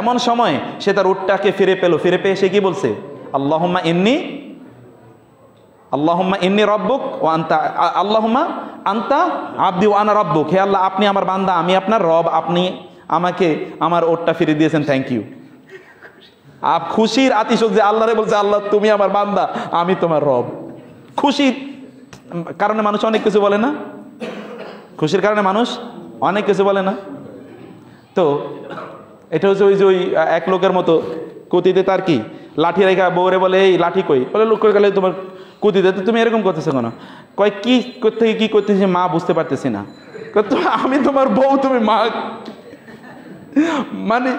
এমন সময় সে তার উঠটাকে ফিরে পেল। ফিরে পেয়ে সে কি বলছে? আল্লাহম্মা ইন্নি, আল্লাহুম্মা ইন্নি রব্বুক ও আন্তা আল্লাহুম্মা আন্তা আব্দি ও আনা রব্বুক। হে আল্লাহ, আপনি আমার বান্দা, আমি আপনার রব, আপনি আমাকে আমার ওটটা ফিরে দিয়েছেন, থ্যাংক ইউ। আপ খুশির আতিশোক যে আল্লাহরে বলছে, আল্লাহ, তুমি আমার বান্দা, আমি তোমার রব। খুশির কারণে মানুষ অনেক কিছু বলে না? খুশির কারণে মানুষ অনেক কিছু বলে না? তো এটা হচ্ছে ওই যে ওই এক লোকের মতো কুতিতে তার কি? লাঠি রেখা বৌরে বলে, এই লাঠি কই? বলে, লোক করে গেলে তোমার কুতিতে? তো তুমি এরকম করতেছো কেন? কয়, কি করতে, কি করতেছি মা বুঝতে পারতেছি না। আমি তোমার বউ, তুমি মা? মানে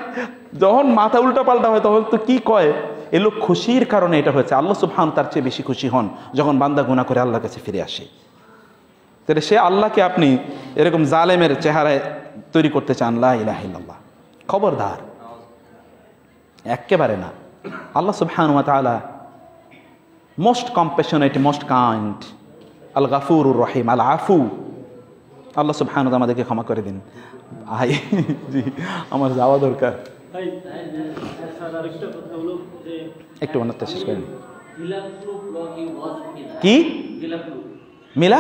যখন মাথা উল্টা পাল্টা হয়, তখন তো কি কয়? এ লোক খুশির কারণে এটা হয়েছে। আল্লাহ সুবহান তার চেয়ে বেশি খুশি হন যখন বান্দা গুণা করে আল্লাহর কাছে ফিরে আসে। তাহলে সে আল্লাহকে আপনি এরকম জালেমের চেহারায় তৈরি করতে চান, লা ইলাহা ইল্লাল্লাহ। খবরদার। একেবারে না। আল্লাহ সুবহান ওয়া তাআলা মোস্ট কম্পেশনেট মোস্ট কাইন্ড আল গাফুরুর রহিম আল আফু আল্লাহ তাআলা আমাদেরকে ক্ষমা করে দিন। জি, আমার যাওয়া দরকার। একটু অন্যটা শেষ করেন কি মিলা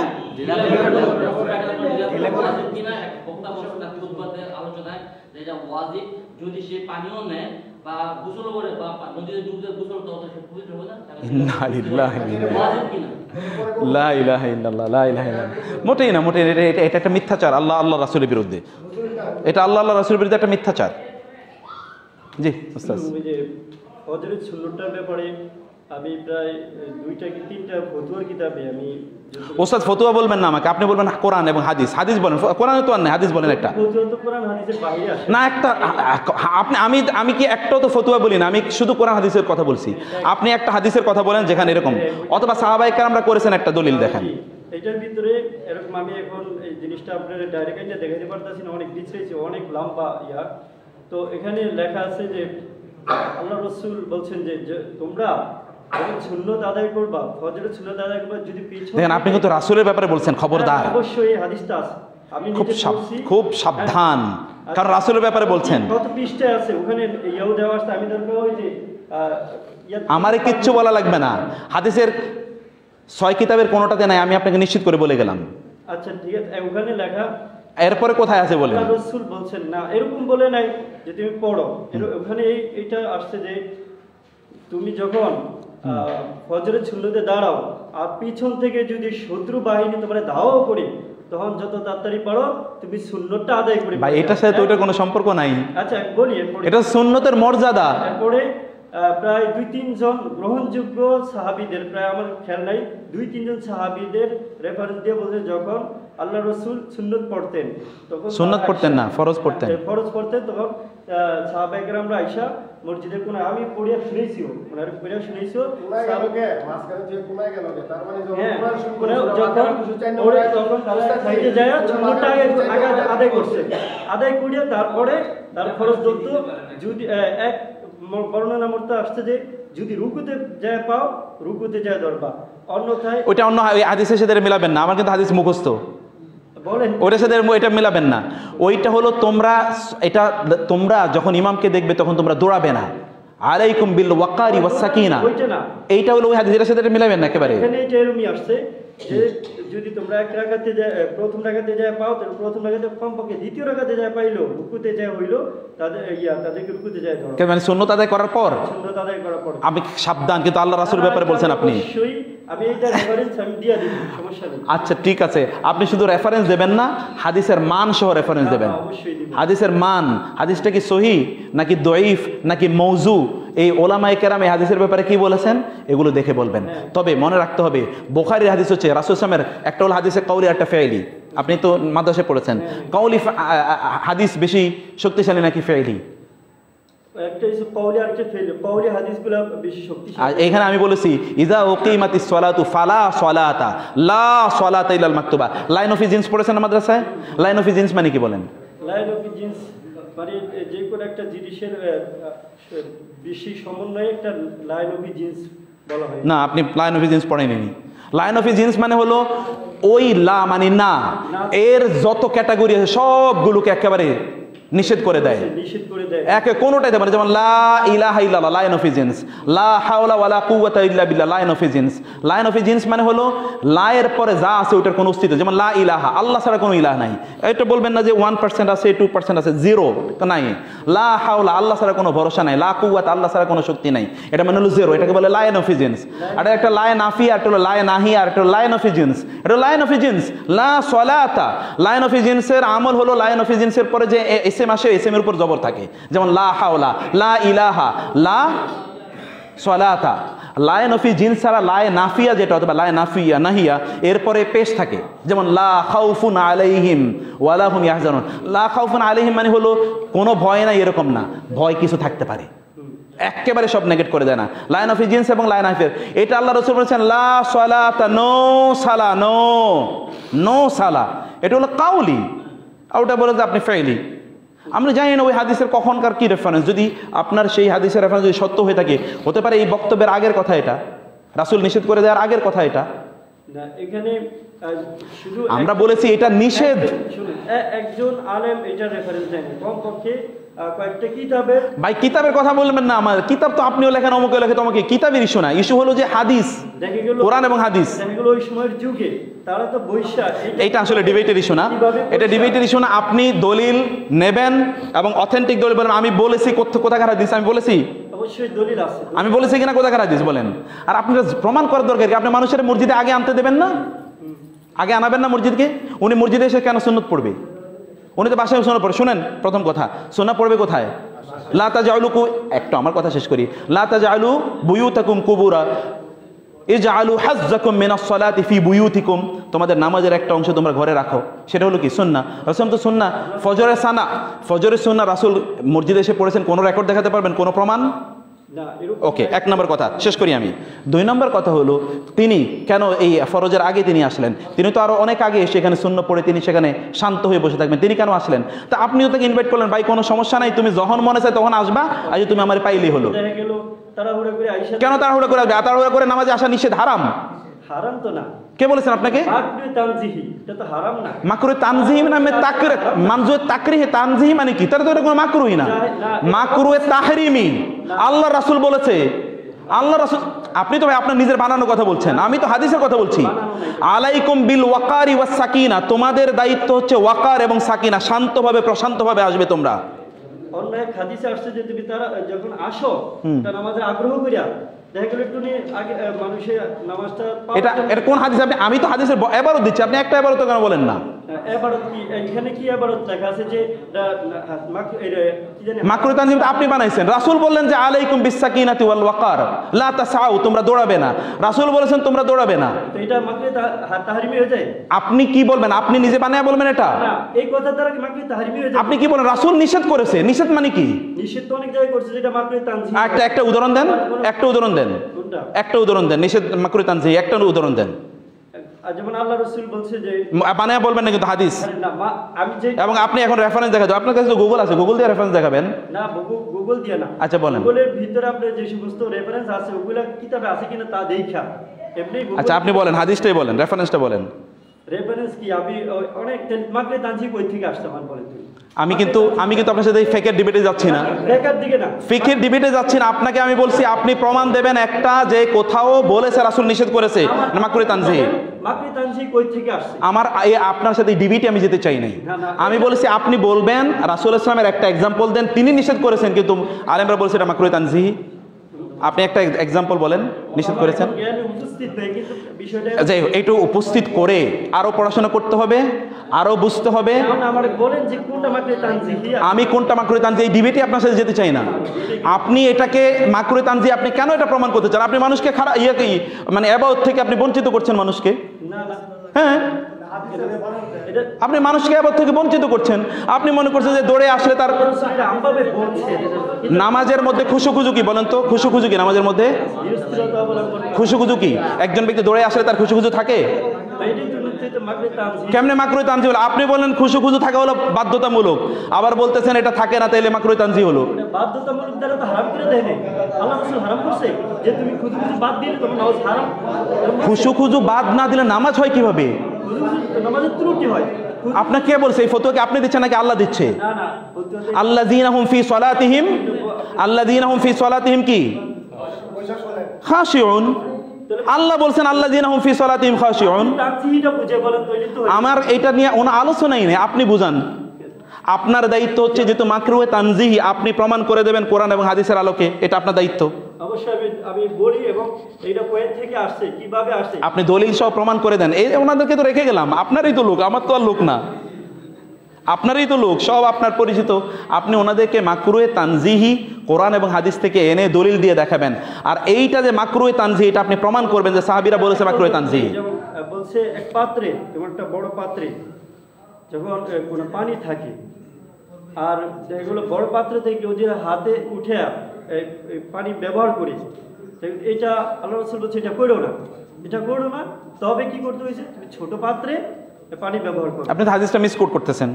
কিনা এক বক্তা বসে তার খুতবাতে আলোচনায় যে যা ওয়াজিব যদি সে পানিও নেয় বা গোসল করে বা নদীতে ডুব দিয়ে গোসল তো সে পবিত্র হবে না মোটেই না মোটেই না, এটা এটা- এটা একটা মিথ্যাচার আল্লাহ আল্লাহ রাসূলের বিরুদ্ধে। এটা আল্লাহ আল্লাহ রাসূলের বিরুদ্ধে একটা মিথ্যাচার। জি উস্তাদ ওই যে ফজরের সুন্নতটার ব্যাপারে আমি প্রায় দুইটা কি তিনটা ফতুয়ার কিতাবে আমি ওস্তাদ ফতুয়া বলবেন না আমাকে। আপনি বলবেন কোরআন এবং হাদিস। হাদিস বলেন কোরআনে তো আর নেই হাদিস বলেন একটা। না একটা আপনি আমি আমি কি একটাও তো ফতুয়া বলি না? আমি শুধু কোরআন হাদিসের কথা বলছি। আপনি একটা হাদিসের কথা বলেন যেখানে এরকম। অথবা সাহাবাইকার আমরা করেছেন একটা দলিল দেখেন। এটার ভিতরে এরকম আমি এখন এই জিনিসটা আপনার ডাইরেক্ট দেখাতে পারতেছি না অনেক বিছড়েছি অনেক লম্বা ইয়া। তো এখানে লেখা আছে যে আল্লাহ রসুল বলছেন যে তোমরা করবা আদায় করবা যদি দেখেন আপনি কিন্তু রাসূলের ব্যাপারে বলছেন খবরদার। হ্যাঁ, অবশ্যই হাদিসটা আছে। আমি খুব। খুব সাবধান হ্যাঁ। কারণ রাসূলের ব্যাপারে বলছেন। কত পৃষ্ঠায় আছে? ওখানে ইয়েও দেওয়া আছে আমি দরকার ওই যে আমারে কিচ্ছু বলা লাগবে না। হাদিসের ছয় কিতাবের কোনোটাতে নাই আমি আপনাকে নিশ্চিত করে বলে গেলাম। আচ্ছা ঠিক আছে। ওখানে লেখা এরপরে কোথায় আছে বলেন? আল্লাহ রসুল বলছেন না এরকম বলে নাই যে তুমি পড়ো। ওখানে এই এটা আসছে যে তুমি যখন ফজরের ছুল্লতে দাঁড়াও আর পিছন থেকে যদি শত্রু বাহিনী তোমার ধাওয়া করে তখন যত তাড়াতাড়ি পারো তুমি শূন্যটা আদায় করে ভাই এটার সাথে তো ওইটার কোনো সম্পর্ক নাই। আচ্ছা বলি এটা সুন্নতের মর্যাদা। এরপরে আহ, প্রায় দুই তিনজন গ্রহণযোগ্য সাহাবিদের প্রায় আমার খেয়াল নাই দুই তিনজন সাহাবিদের রেফারেন্স দিয়ে বলছে যখন আল্লাহ রসুল সুন্নত পড়তেন তখন সুন্নত পড়তেন না, ফরজ পড়তেন। হ্যাঁ, ফরজ পড়তেন তখন সাহাবাইকের আমরা আইসা মসজিদের কোন আমি পড়িয়া শুনেছিও ওনার পড়িয়া শুনেছিও মানে যখন হ্যাঁ, আদায় করছে। আদায় করিয়ে তারপরে তার খরচ ধরত যদি আহ, এক বর্ণনা মতো আসছে যে যদি রুকুতে যায় পাও রুকুতে যায় ধরবা অন্যথায় ওইটা অন্য হাদিসের সাথে মিলাবেন না আমার কিন্তু হাদিস মুখস্থ। ওইটার সাথে এটা মিলাবেন না। ওইটা হলো তোমরা এটা তোমরা যখন ইমামকে দেখবে তখন তোমরা দৌড়াবে না। আলাইকুম বিল ওয়াকারি ওয়াসাকিনা এইটা হলো ওই হাদিসের সাথে এটা মিলাবেন না একেবারে। এখানে এটা এরমই আসছে যে যদি তোমরা এক রাখাতে যায় প্রথম রাখাতে যায় পাও তাহলে প্রথম রাখাতে কমপক্ষে দ্বিতীয় রাখাতে যায় পাইলো রুকুতে যায় হইল তাদের ইয়া তাদেরকে রুকুতে যায় ধরো। মানে শূন্যতা আদায় করার পর? সুন্নত আদায় করার পর। আমি সাবধান কিন্তু আল্লাহ রাসুল ব্যাপারে বলছেন আপনি। অবশ্যই আমি এইটা রেফারেন্স আমি দিয়ে দিই সমস্যা নেই। আচ্ছা ঠিক আছে। আপনি শুধু রেফারেন্স দেবেন না হাদিসের মান সহ রেফারেন্স হ্যাঁ, দেবেন। হাদিসের মান হাদিসটা কি সহি নাকি দইফ নাকি মৌজু? এই ওলামাই কেরাম এই হাদিসের ব্যাপারে কি বলেছেন? এগুলো দেখে বলবেন। তবে মনে রাখতে হবে বোখারির হাদিস হচ্ছে রাসুল ইসলামের একটা হল হাদিসে কৌলি একটা ফেইলি। আপনি তো মাদ্রাসায় পড়েছেন। আ- হাদিস বেশি শক্তিশালী নাকি শক্তিশালী। এখানে আমি বলেছি ইজা ওকিমাতি সলাতু ফালা সলাতা লা সলাতা ইলাল মাকতুবা। লাইন অফ জিন্স পড়েছেন মাদ্রাসায়? লাইন অফ জিন্স মানে কি বলেন? লাইন অফ জিন্স মানে যে কোনো একটা জিনিসের বেশি সমন্বয়ে একটা লাইন অফ জিন্স বলা হয়। না আপনি লাইন অফ জিন্স পড়েনি লাইন অফ জিন্স মানে হলো ওই লা মানে না। এর যত ক্যাটাগরি আছে, সবগুলোকে একেবারে নিষেধ করে দেয়। একে কোনোটাই দেবে না। যেমন লা ইলাহা ইল্লাল্লাহ লাইন অফ জিন্স। লা হাওলা ওয়ালা কুওয়াতা ইল্লা বিল্লাহ লাইন অফ জিন্স। লাইন অফ জিন্স মানে হলো লায়ের পরে যা আছে ওটার কোনো অস্তিত্ব যেমন লা ইলাহা আল্লাহ ছাড়া কোনো ইলাহ নাই। এটা বলবেন না যে ওয়ান পার্সেন্ট আছে টু পার্সেন্ট আছে জিরো নাই। লা হাওলা আল্লাহ ছাড়া কোনো ভরসা নাই। লা কুওয়াত আল্লাহ ছাড়া কোনো শক্তি নাই। এটা মানে হলো জিরো এটাকে বলে লাইন অফ জিন্স। আর একটা লাইন আফি আর একটা লাইন আহি আর একটা লাইন অফ জিন্স। এটা লাইন অফ জিন্স। লা সলাতা। লাইন অফ জিন্সের আমল হলো লাইন অফ জিন্সের পরে যে এসএম আসে এসএম এর উপর জবর থাকে। যেমন লা হাওলা, লা ইলাহা, লা সলাতা। লায়ন অফি জিন ছাড়া লায় নাফিয়া যেটা, অথবা লায় নাফিয়া, নাহিয়া, এরপরে পেশ থাকে। যেমন লা খাউফুন আলাইহিম ওয়ালাহুম ইয়াহজানুন। লা খাউফুন আলাইহিম মানে হলো কোনো ভয় নাই, এরকম না। ভয় কিছু থাকতে পারে। একেবারে সব নেগেট করে দেয় না। লাইন অফ জিন্স এবং লাইন আফের এটা আল্লাহ রসুল বলেছেন, লা সলাতা নো সালা, নো নো সালা। এটা হলো কাউলি। আর ওটা বলে যে আপনি ফেইলি। আমরা জানি না ওই হাদিসের কখনকার কি রেফারেন্স যদি আপনার সেই হাদিসের রেফারেন্স যদি সত্য হয়ে থাকে হতে পারে এই বক্তব্যের আগের কথা এটা। রাসুল নিষেধ করে দেওয়ার আগের কথা এটা। এখানে আমরা বলেছি এটা নিষেধ। একজন আলেম এটা রেফারেন্স দেয় কমপক্ষে ভাই কিতাবের কথা বলবেন না আমার। কিতাব তো আপনিও লেখেন অমুকে লেখে তোমাকে কিতাবের ইস্যু না। ইস্যু হলো যে হাদিস কোরআন এবং হাদিস। ওই সময়ের যুগে। তারা তো এইটা আসলে ডিবেটের ইস্যু না। এটা ডিবেটের ইস্যু না। আপনি দলিল নেবেন এবং অথেন্টিক দলিল বলবেন আমি বলেছি কোথা- কোথাকার হাদিস? আমি বলেছি? আমি বলেছি কিনা কোথাকার হাদিস বলেন? আর আপনার প্রমাণ করার দরকার কি? আপনি মানুষের মসজিদে আগে আনতে দেবেন না? আগে আনাবেন না মসজিদকে? উনি মসজিদে এসে কেন সুন্নত পড়বে? উনি তো বাসায় সুন্নত পড়ে শুনেন প্রথম কথা সুন্নাত পড়বে কোথায়? লাতা জাউলু কু একটু, আমার কথা শেষ করি। লাতা জাউলু বুয়ুতাকুম কুবুরা, ইজআলু হাজ্জাকুম মিনাস সালাতি ফি বুয়ুতিকুম। তোমাদের নামাজের একটা অংশ তোমরা ঘরে রাখো, সেটা হলো কি, সুন্নাহ? রাসূল তো সুন্নাহ ফজরের সানা ফজরের সুন্নাহ রাসূল মসজিদে এসে পড়েছেন, কোনো রেকর্ড দেখাতে পারবেন, কোনো প্রমাণ? ওকে এক নম্বর কথা শেষ করি আমি। দুই নম্বর কথা হলো তিনি কেন এই ফরজের আগে তিনি আসলেন? তিনি তো আরও অনেক আগে এসে এখানে শূন্য পড়ে তিনি সেখানে শান্ত হয়ে বসে থাকবেন তিনি কেন আসলেন? তা আপনিও তাকে ইনভাইট করলেন ভাই কোনো সমস্যা নাই তুমি যখন মনে চায় তখন আসবা আজ তুমি আমার পাইলেই হলো। কেন তাড়াহুড়া করে আসবে? তাড়াহুড়া করে নামাজে আসা নিষেধ হারাম। হারাম তো না। কে বলেছেন আপনাকে? মাকরু তানজিহি এটা তো হারাম না। মাকরু তানজিহি নামে তাকরে মানজু তাকরিহে তানজিহি মানে কি? তার তো এটা কোনো মাকরুই না। মাকরু তাহরিমি। আল্লাহ রাসূল বলেছে আল্লাহ রাসূল আপনি তো ভাই আপনার নিজের বানানোর কথা বলছেন আমি তো হাদিসের কথা বলছি। আলাইকুম বিল ওয়াকারি ওয়াস সাকিনা। তোমাদের দায়িত্ব হচ্ছে ওয়াকার এবং সাকিনা শান্তভাবে প্রশান্তভাবে আসবে তোমরা। অন্য এক হাদিসে আসছে যে তুমি তারা যখন আসো নামাজে আগ্রহ করিয়া এটা এটা কোন হাদিস? আপনি আমি তো হাদিসের এবারও দিচ্ছি। আপনি একটা এবারও তো কেন বলেন না? কি এখানে কি এবারত লেখা আছে যে আহ, না- মাক- এই রে- কি জানি মাকরু তানজিম তো আপনি বানাইছেন। রাসূল বললেন যে আলাইকুম বিসাকিনাতি ওয়াল ওয়াকার। লা তাসাউ তোমরা দৌড়াবে না। রাসূল বলেছেন তোমরা দৌড়াবে না। এটা মাকরি তাহারিমি হয়ে যায়? আপনি কি বলবেন? আপনি নিজে বানায় বলবেন এটা? এই কথার দ্বারা কি মাকরি তাহারিমি হয়ে যায়? আপনি কি বলেন? রাসুল নিষেধ করেছে। নিষেধ মানে কি? নিষেধ তো অনেক জায়গায় করছে যেটা মাকরি একটা একটা উদাহরণ দেন। একটা উদাহরণ দেন। একটা উদাহরণ দেন নিষেধ মাকরু তানজি একটা উদাহরণ দেন। যেমন আল্লাহ রসুল বলছে যে বানায় বলবেন না কিন্তু হাদিস। এবং আপনি এখন রেফারেন্স দেখাবেন আপনার কাছে তো গুগল আছে গুগল দিয়ে রেফারেন্স দেখাবেন। না গুগল দিয়ে না। আচ্ছা, বলেন। গুগলের ভিতরে আপনার যে সমস্ত রেফারেন্স আছে ওগুলা কিতাবে আছে কিনা তা দেখা। এমনি আচ্ছা আপনি বলেন হাদিসটাই বলেন রেফারেন্সটা বলেন। রেফারেন্স কি? আমি অনেক মাকলে তানজি কই থেকে আসতে আমার বলেন আমি কিন্তু আমি কিন্তু আপনার সাথে ফেকের ডিবেটে যাচ্ছি না। ফেকের দিকে না। ফিকের ডিবেটে যাচ্ছি না। আপনাকে আমি বলছি আপনি প্রমাণ দেবেন একটা যে কোথাও বলেছে রাসুল নিষেধ করেছে। মাকরু তানজি আমার আপনার সাথে ডিবিটি আমি যেতে চাই নাই। আমি বলেছি আপনি বলবেন রাসুল ইসলামের একটা এক্সাম্পল দেন তিনি নিষেধ করেছেন কিন্তু আলেমরা বলছে এটা মাকরু তানজিহি। আপনি একটা এক্সাম্পল বলেন নিষেধ করেছেন? বিষয়টা যাই হোক একটু উপস্থিত করে আরও পড়াশোনা করতে হবে আরও বুঝতে হবে। কোনটা মাকড়ে আমি কোনটা মাকরুয়ে তানজি এই ডিবেটে আপনার সাথে যেতে চাই না। আপনি এটাকে মাকরুয়ে তানজি আপনি কেন এটা প্রমাণ করতে চান? আপনি মানুষকে খারাপ ইয়ে মানে অ্যাবাউট থেকে আপনি বঞ্চিত করছেন মানুষকে? হ্যাঁ? আপনি মানুষকে এবার থেকে বঞ্চিত করছেন। আপনি মনে করছেন যে দৌড়ে আসলে তার নামাজের মধ্যে খুশু খুজু কি বলেন তো? খুশু খুজু কি নামাজের মধ্যে? স্থিরতা খুশু খুজু কি? একজন ব্যক্তি দৌড়ে আসলে তার খুশু খুজু থাকে কেমনে মাকরুই তানজি হলো আপনি বলেন খুশু খুজু থাকা হলো বাধ্যতামূলক। আবার বলতেছেন এটা থাকে না তাইলে মাকরুই তানজি হলো বাধ্যতামূলক দ্বারা তো হারাম করে দেয় আল্লাহ রাসূল হারাম করছে। যে তুমি বাদ দিলে তোমার নামাজ হারাম। খুশু খুজু বাদ না দিলে নামাজ হয় কীভাবে? নামাজের ত্রুটি হয়। আপনার কে বলছে? এই ফতোয়া কি আপনি দিচ্ছেন নাকি আল্লাহ দিচ্ছে? না না ফতুয়াতে- আল্লাহ দিনাহুম ফি সলাতিহিম আল্লাহ দিনাহুম ফি সলাতিহিম কি? খাশিউন। আল্লাহ বলছেন আল্লাহ ফি খাশিউন। তো আমার এটা নিয়ে ওনা আলোচনাই নেই আপনি বুঝান। আপনার দায়িত্ব হচ্ছে যেহেতু মাকরুয়ে তানজিহি আপনি প্রমাণ করে দেবেন কোরআন এবং হাদিসের আলোকে এটা আপনার দায়িত্ব। আপনি দলিল সহ প্রমাণ করে দেন। এই ওনাদেরকে তো রেখে গেলাম আপনারই তো লোক আমার তো আর লোক না। আপনারই তো লোক সব আপনার পরিচিত। আপনি ওনাদেরকে মাকরুয়ে তানজিহি কোরআন এবং হাদিস থেকে এনে দলিল দিয়ে দেখাবেন। আর এইটা যে মাকরুয়ে তানজিহি এটা আপনি প্রমাণ করবেন যে সাহাবিরা বলেছে মাকরুয়ে তানজিহি। বলছে এক পাত্রে যেমন একটা বড় পাত্রে যখন কোনো পানি থাকে আর এগুলো বড় পাত্র থেকে কেউ যে হাতে উঠে পানি ব্যবহার করে এটা আল্লাহ রসুল বলছে এটা করো না। এটা করো না তবে কি করতে হয়েছে? তুমি ছোট পাত্রে পানি ব্যবহার করো। আপনি হাদিসটা মিস কোট করতেছেন।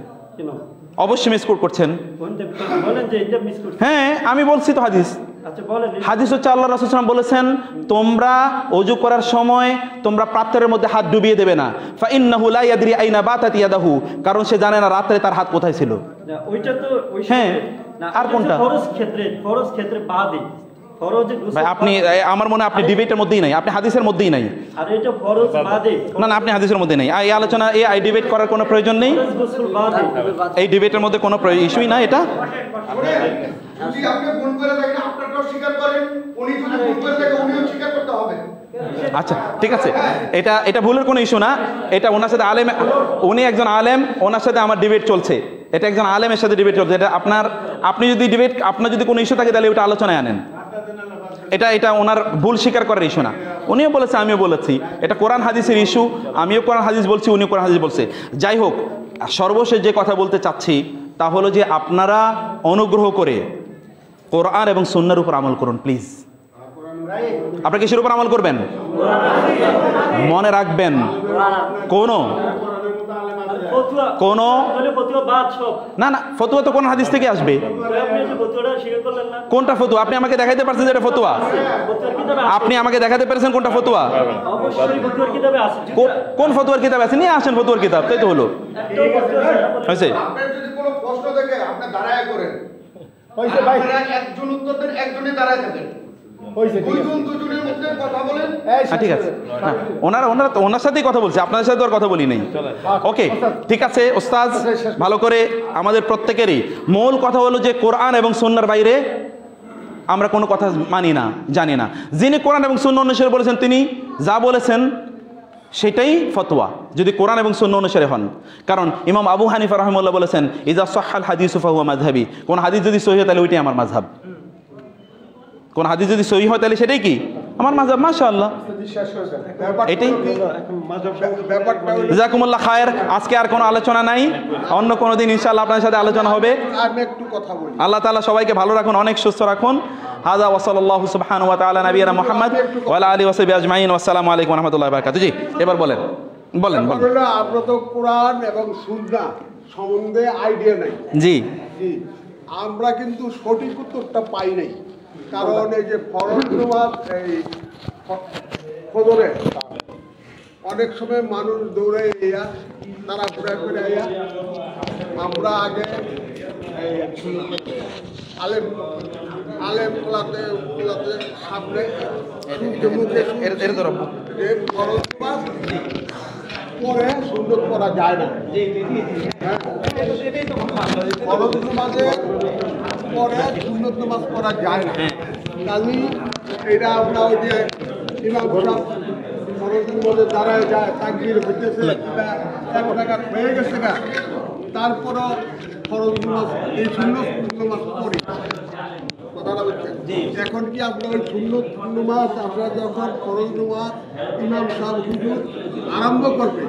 অবশ্যই মিস কোট করছেন। হ্যাঁ আমি বলছি তো হাদিস। আচ্ছা হাদিস হচ্ছে আল্লাহ রাসুলাম বলেছেন তোমরা অজু করার সময় তোমরা পাত্রের মধ্যে হাত ডুবিয়ে দেবে না। আইনা বাতাত ইয়াদাহু। কারণ সে জানে না রাত্রে তার হাত কোথায় ছিল। হ্যাঁ, আর কোনটা? ক্ষেত্রে ভাই আপনি আমার মনে হয় আপনি ডিবেটের মধ্যেই নাই আপনি হাদিসের মধ্যেই নাই। আর এটা ফরজ বাদে। না না আপনি হাদিসের মধ্যে নেই। এই আলোচনা এই আই ডিবেট করার কোনো প্রয়োজন নেই? এই ডিবেটের মধ্যে কোনো ইস্যুই না এটা? যদি আপনি ভুল করে থাকেন আপনারটাও স্বীকার করেন উনি যদি ভুল করে থাকেন উনিও স্বীকার করতে হবে। আচ্ছা ঠিক আছে। এটা এটা ভুলের কোনো ইস্যু না। এটা ওনার সাথে আলেম উনি একজন আলেম ওনার সাথে আমার ডিবেট চলছে। এটা একজন আলেমের সাথে ডিবেট চলছে। এটা আপনার আপনি যদি ডিবেট আপনার যদি কোনো ইস্যু থাকে তাহলে ওটা আলোচনায় আনেন। এটা এটা ওনার ভুল স্বীকার করার ইস্যু না। উনিও বলেছে, আমিও বলেছি। এটা কোরআন হাদিসের ইস্যু, আমিও কোরআন হাদিস বলছি, উনিও কোরআন হাদিস বলছে। যাই হোক, সর্বশেষ যে কথা বলতে চাচ্ছি, তা হলো যে আপনারা অনুগ্রহ করে কোরআন এবং সুন্নার উপর আমল করুন, প্লিজ। আপনারা কিসের উপর আমল করবেন? মনে রাখবেন। কোনো? কোনো ফতুয়া না না ফতুয়া তো কোন হাদিস থেকে আসবে। তো আপনি যে ফতুয়াটা স্বীকার করলেন না। কোনটা ফতুয়া? আপনি আমাকে দেখাইতে পারছেন যে এটা ফতুয়া? আছে। আপনি আমাকে দেখাতে পেরেছেন কোনটা ফতুয়া? অবশ্যই ফতুয়ার কিতাবে আছে। কোন- ফতুয়ার কিতাব আছে? নিয়ে আসেন ফতুয়ার কিতাব তাই তো হলো। হয়েছে। প্রশ্ন থাকে আপনি দাঁড়ায় করেন। হয়েছে ভাই। আপনারা একজন উত্তর দেন একজনই দাঁড়ায় থাকেন। হয়েছে ঠিক আছে। ওনার ওনার ওনার সাথেই কথা বলছি আপনাদের সাথে তো আর কথা বলি নাই। ওকে ঠিক আছে ওস্তাজ ভালো করে আমাদের প্রত্যেকেরই মূল কথা হলো যে কোরআন এবং সুন্নার বাইরে আমরা কোনো কথা মানি না জানি না। যিনি কোরআন এবং শূন্য অনুসারে বলেছেন তিনি যা বলেছেন সেটাই ফতোয়া যদি কোরআন এবং সুন্ন অনুসারে হন। কারণ ইমাম আবু হানিফা রহমুল্লাহ বলেছেন ইজা সহাল হাদিস ফাহুয়া মাঝহাবি কোন হাদিস যদি সহি হয় তাহলে ওইটাই আমার মাঝহাব কোন হাদিস যদি সহি হয় তাহলে সেটাই কি? আমার মাঝহাব মাশা আল্লাহ এটাই। জাকুমুল্লাহ খায়ের আজকে আর কোনো আলোচনা নাই। অন্য কোনো দিন ইনশাআল্লাহ আপনার সাথে আলোচনা হবে। আল্লাহ তাআলা সবাইকে ভালো রাখুন অনেক সুস্থ রাখুন। হাজা ওয়াসাল্লাল্লাহু সুবহানাহু ওয়া তাআলা নবিয়ানা মুহাম্মদ ওয়া আলা আলিহি ওয়া সাহবিহি আজমাইন। ওয়া আসসালামু আলাইকুম ওয়া রাহমাতুল্লাহি ওয়া বারাকাতুহু। জি এবার বলেন। বলেন বলেন। আমরা তো কোরআন এবং সুন্না সম্বন্ধে আইডিয়া নাই। জি। জি। আমরা কিন্তু সঠিক উত্তরটা পাই নাই। কারণ এই যে ফরজ নামাজ এই ফজরে অনেক সময় মানুষ দৌড়ে ইয়া তারা ঘুরে ঘুরে ইয়া আমরা আগে এই আলেম আলেম গুলাতে গুলাতে সামনে যে ফরজ নামাজ পরে সুন্দর করা যায় না। হ্যাঁ। ফরজ নামাজে পরে সুন্নত নামাজ পড়া যায় না। আমি এটা আমরা ওই যে ইমাম সাহেব ফরজের মধ্যে দাঁড়ায় যায় তাকবির হইতেছে এক টাকা হয়ে গেছে না। তারপরও ফরজ নামাজ এই সুন্নত নামাজ পড়ি কথাটা বুঝছেন? এখন কি আমরা ওই সুন্নত নামাজ আমরা যখন ফরজ নামাজ ইমাম সাহেব হুজুর আরম্ভ করবে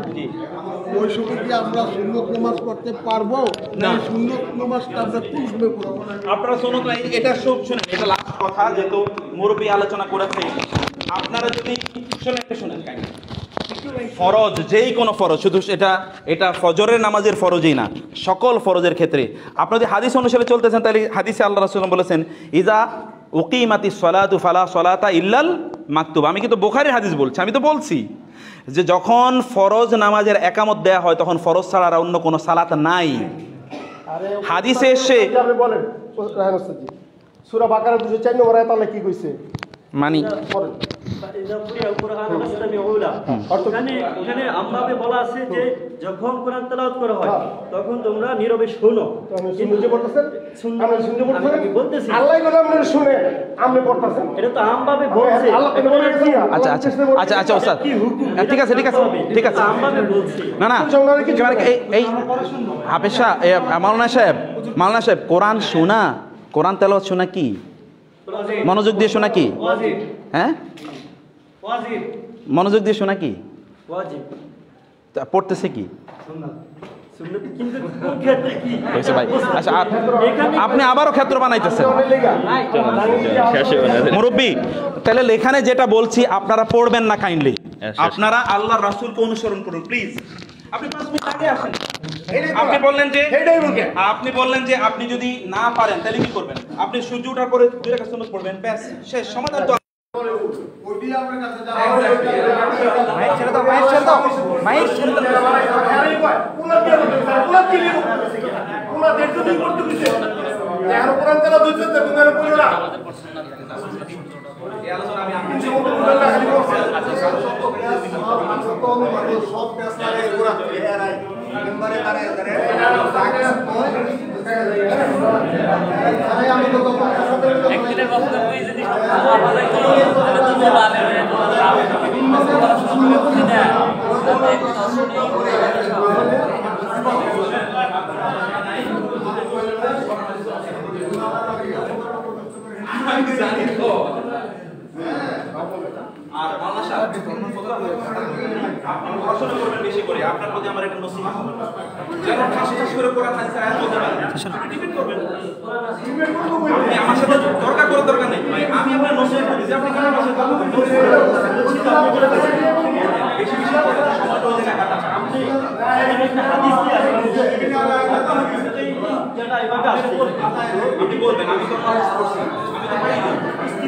ওই সময় কি আমরা সুন্নত নামাজ পড়তে পারব। না। সুন্নত নামাজটা আমরা পড়ব আপনারা শুনুন না, এটা সব শুনেন এটা লাস্ট কথা যেহেতু মুরব্বী আলোচনা করেছে। আপনারা যদি শুনেন এটা শুনেন। ফরজ যেই কোনো ফরজ শুধু এটা এটা ফজরের নামাজের ফরজই না সকল ফরজের ক্ষেত্রে। আপনি যদি হাদিস অনুসারে চলতেছেন তাহলে হাদিসে আল্লাহ রাসুল বলেছেন ইজা উকিমাতি সলাতু ফালা সলাতা ইল্লাল মাকতুব। আমি কিন্তু বোখারির হাদিস বলছি আমি তো বলছি। যে যখন ফরজ নামাজের একামত দেয়া হয় তখন ফরজ ছাড়া আর অন্য কোনো সালাত নাই। হাদিসে এসে আপনি বলেন। সুরা বাকারা দুশো চার নম্বর আয়াত আল্লাহ কি কইছে? মানি ওখানে আমভাবে বলা আছে যে যখন কোরআন তেলাওয়াত করা হয় তখন তোমরা নীরবে শোনো। শুনতে পড়তেছেন? শুন- শুনতে পড়তেছেন? বলতেছি? আল্লাহ বলে আপনি শুনে আপনি পড়তেছেন? এটা তো আমভাবে বলছে। আল্লাহ তো বলে গেছে, আচ্ছা আচ্ছা আচ্ছা আচ্ছা ওস্তাদ। কি হুকুম? আহ, ঠিক আছে ঠিক আছে ঠিক আছে। আমভাবে বলছি। না না মানে এই এই হাফেজ শাহ মাওলানা সাহেব মাওলানা সাহেব কোরআন শোনা কোরআন তেলাওয়াত শোনা কি? মনোযোগ দিয়ে শোনা কি? হ্যাঁ? মনোযোগ দিয়ে শোনা কি? পড়তেছে কি? আচ্ছা আপনি আবারও ক্ষেত্র বানাইতেছেন। মুরব্বী তাহলে এখানে যেটা বলছি আপনারা পড়বেন না কাইন্ডলি আপনারা আল্লাহ রাসূলকে অনুসরণ করুন প্লিজ আপনি পাঁচ মিনিট আগে আসেন। আপনি বললেন যে আপনি বললেন যে আপনি যদি না পারেন তাহলে কি করবেন? আপনি সূর্য ওঠার পরে দুই রাকাত সুন্নাত পড়বেন ব্যাস শেষ। সমাধান তো মাইক ছেড়ে দাও মাইক ছেড়ে দাও। মাইক ছেড়ে দাও সব ভালো হয়, তাহলে তো বলব আমি করার সুযোগ করে দেয় তাতে আর মাওলানা সাহেব আপনি পড়াশোনা করবেন বেশি করে। আপনার প্রতি আমার একটা নসিহত যেন ঠাস ঠাস করে কোরআন হাদিসের আয়াত বলতে পারেন আপনি ডিবেট করবেন। আপনি আমার সাথে দরকার করার দরকার নেই। ভাই আমি আপনার নসিহত দিচ্ছি। আপনি কেন নসিহত করবেন বেশি বেশি করে সময়টা ওই জায়গায় আপনি একটা হাদিস কি আছে যেটা এভাবে আসে আপনি বলবেন আমি তো পড়াশোনা করছি। আমি তো পারি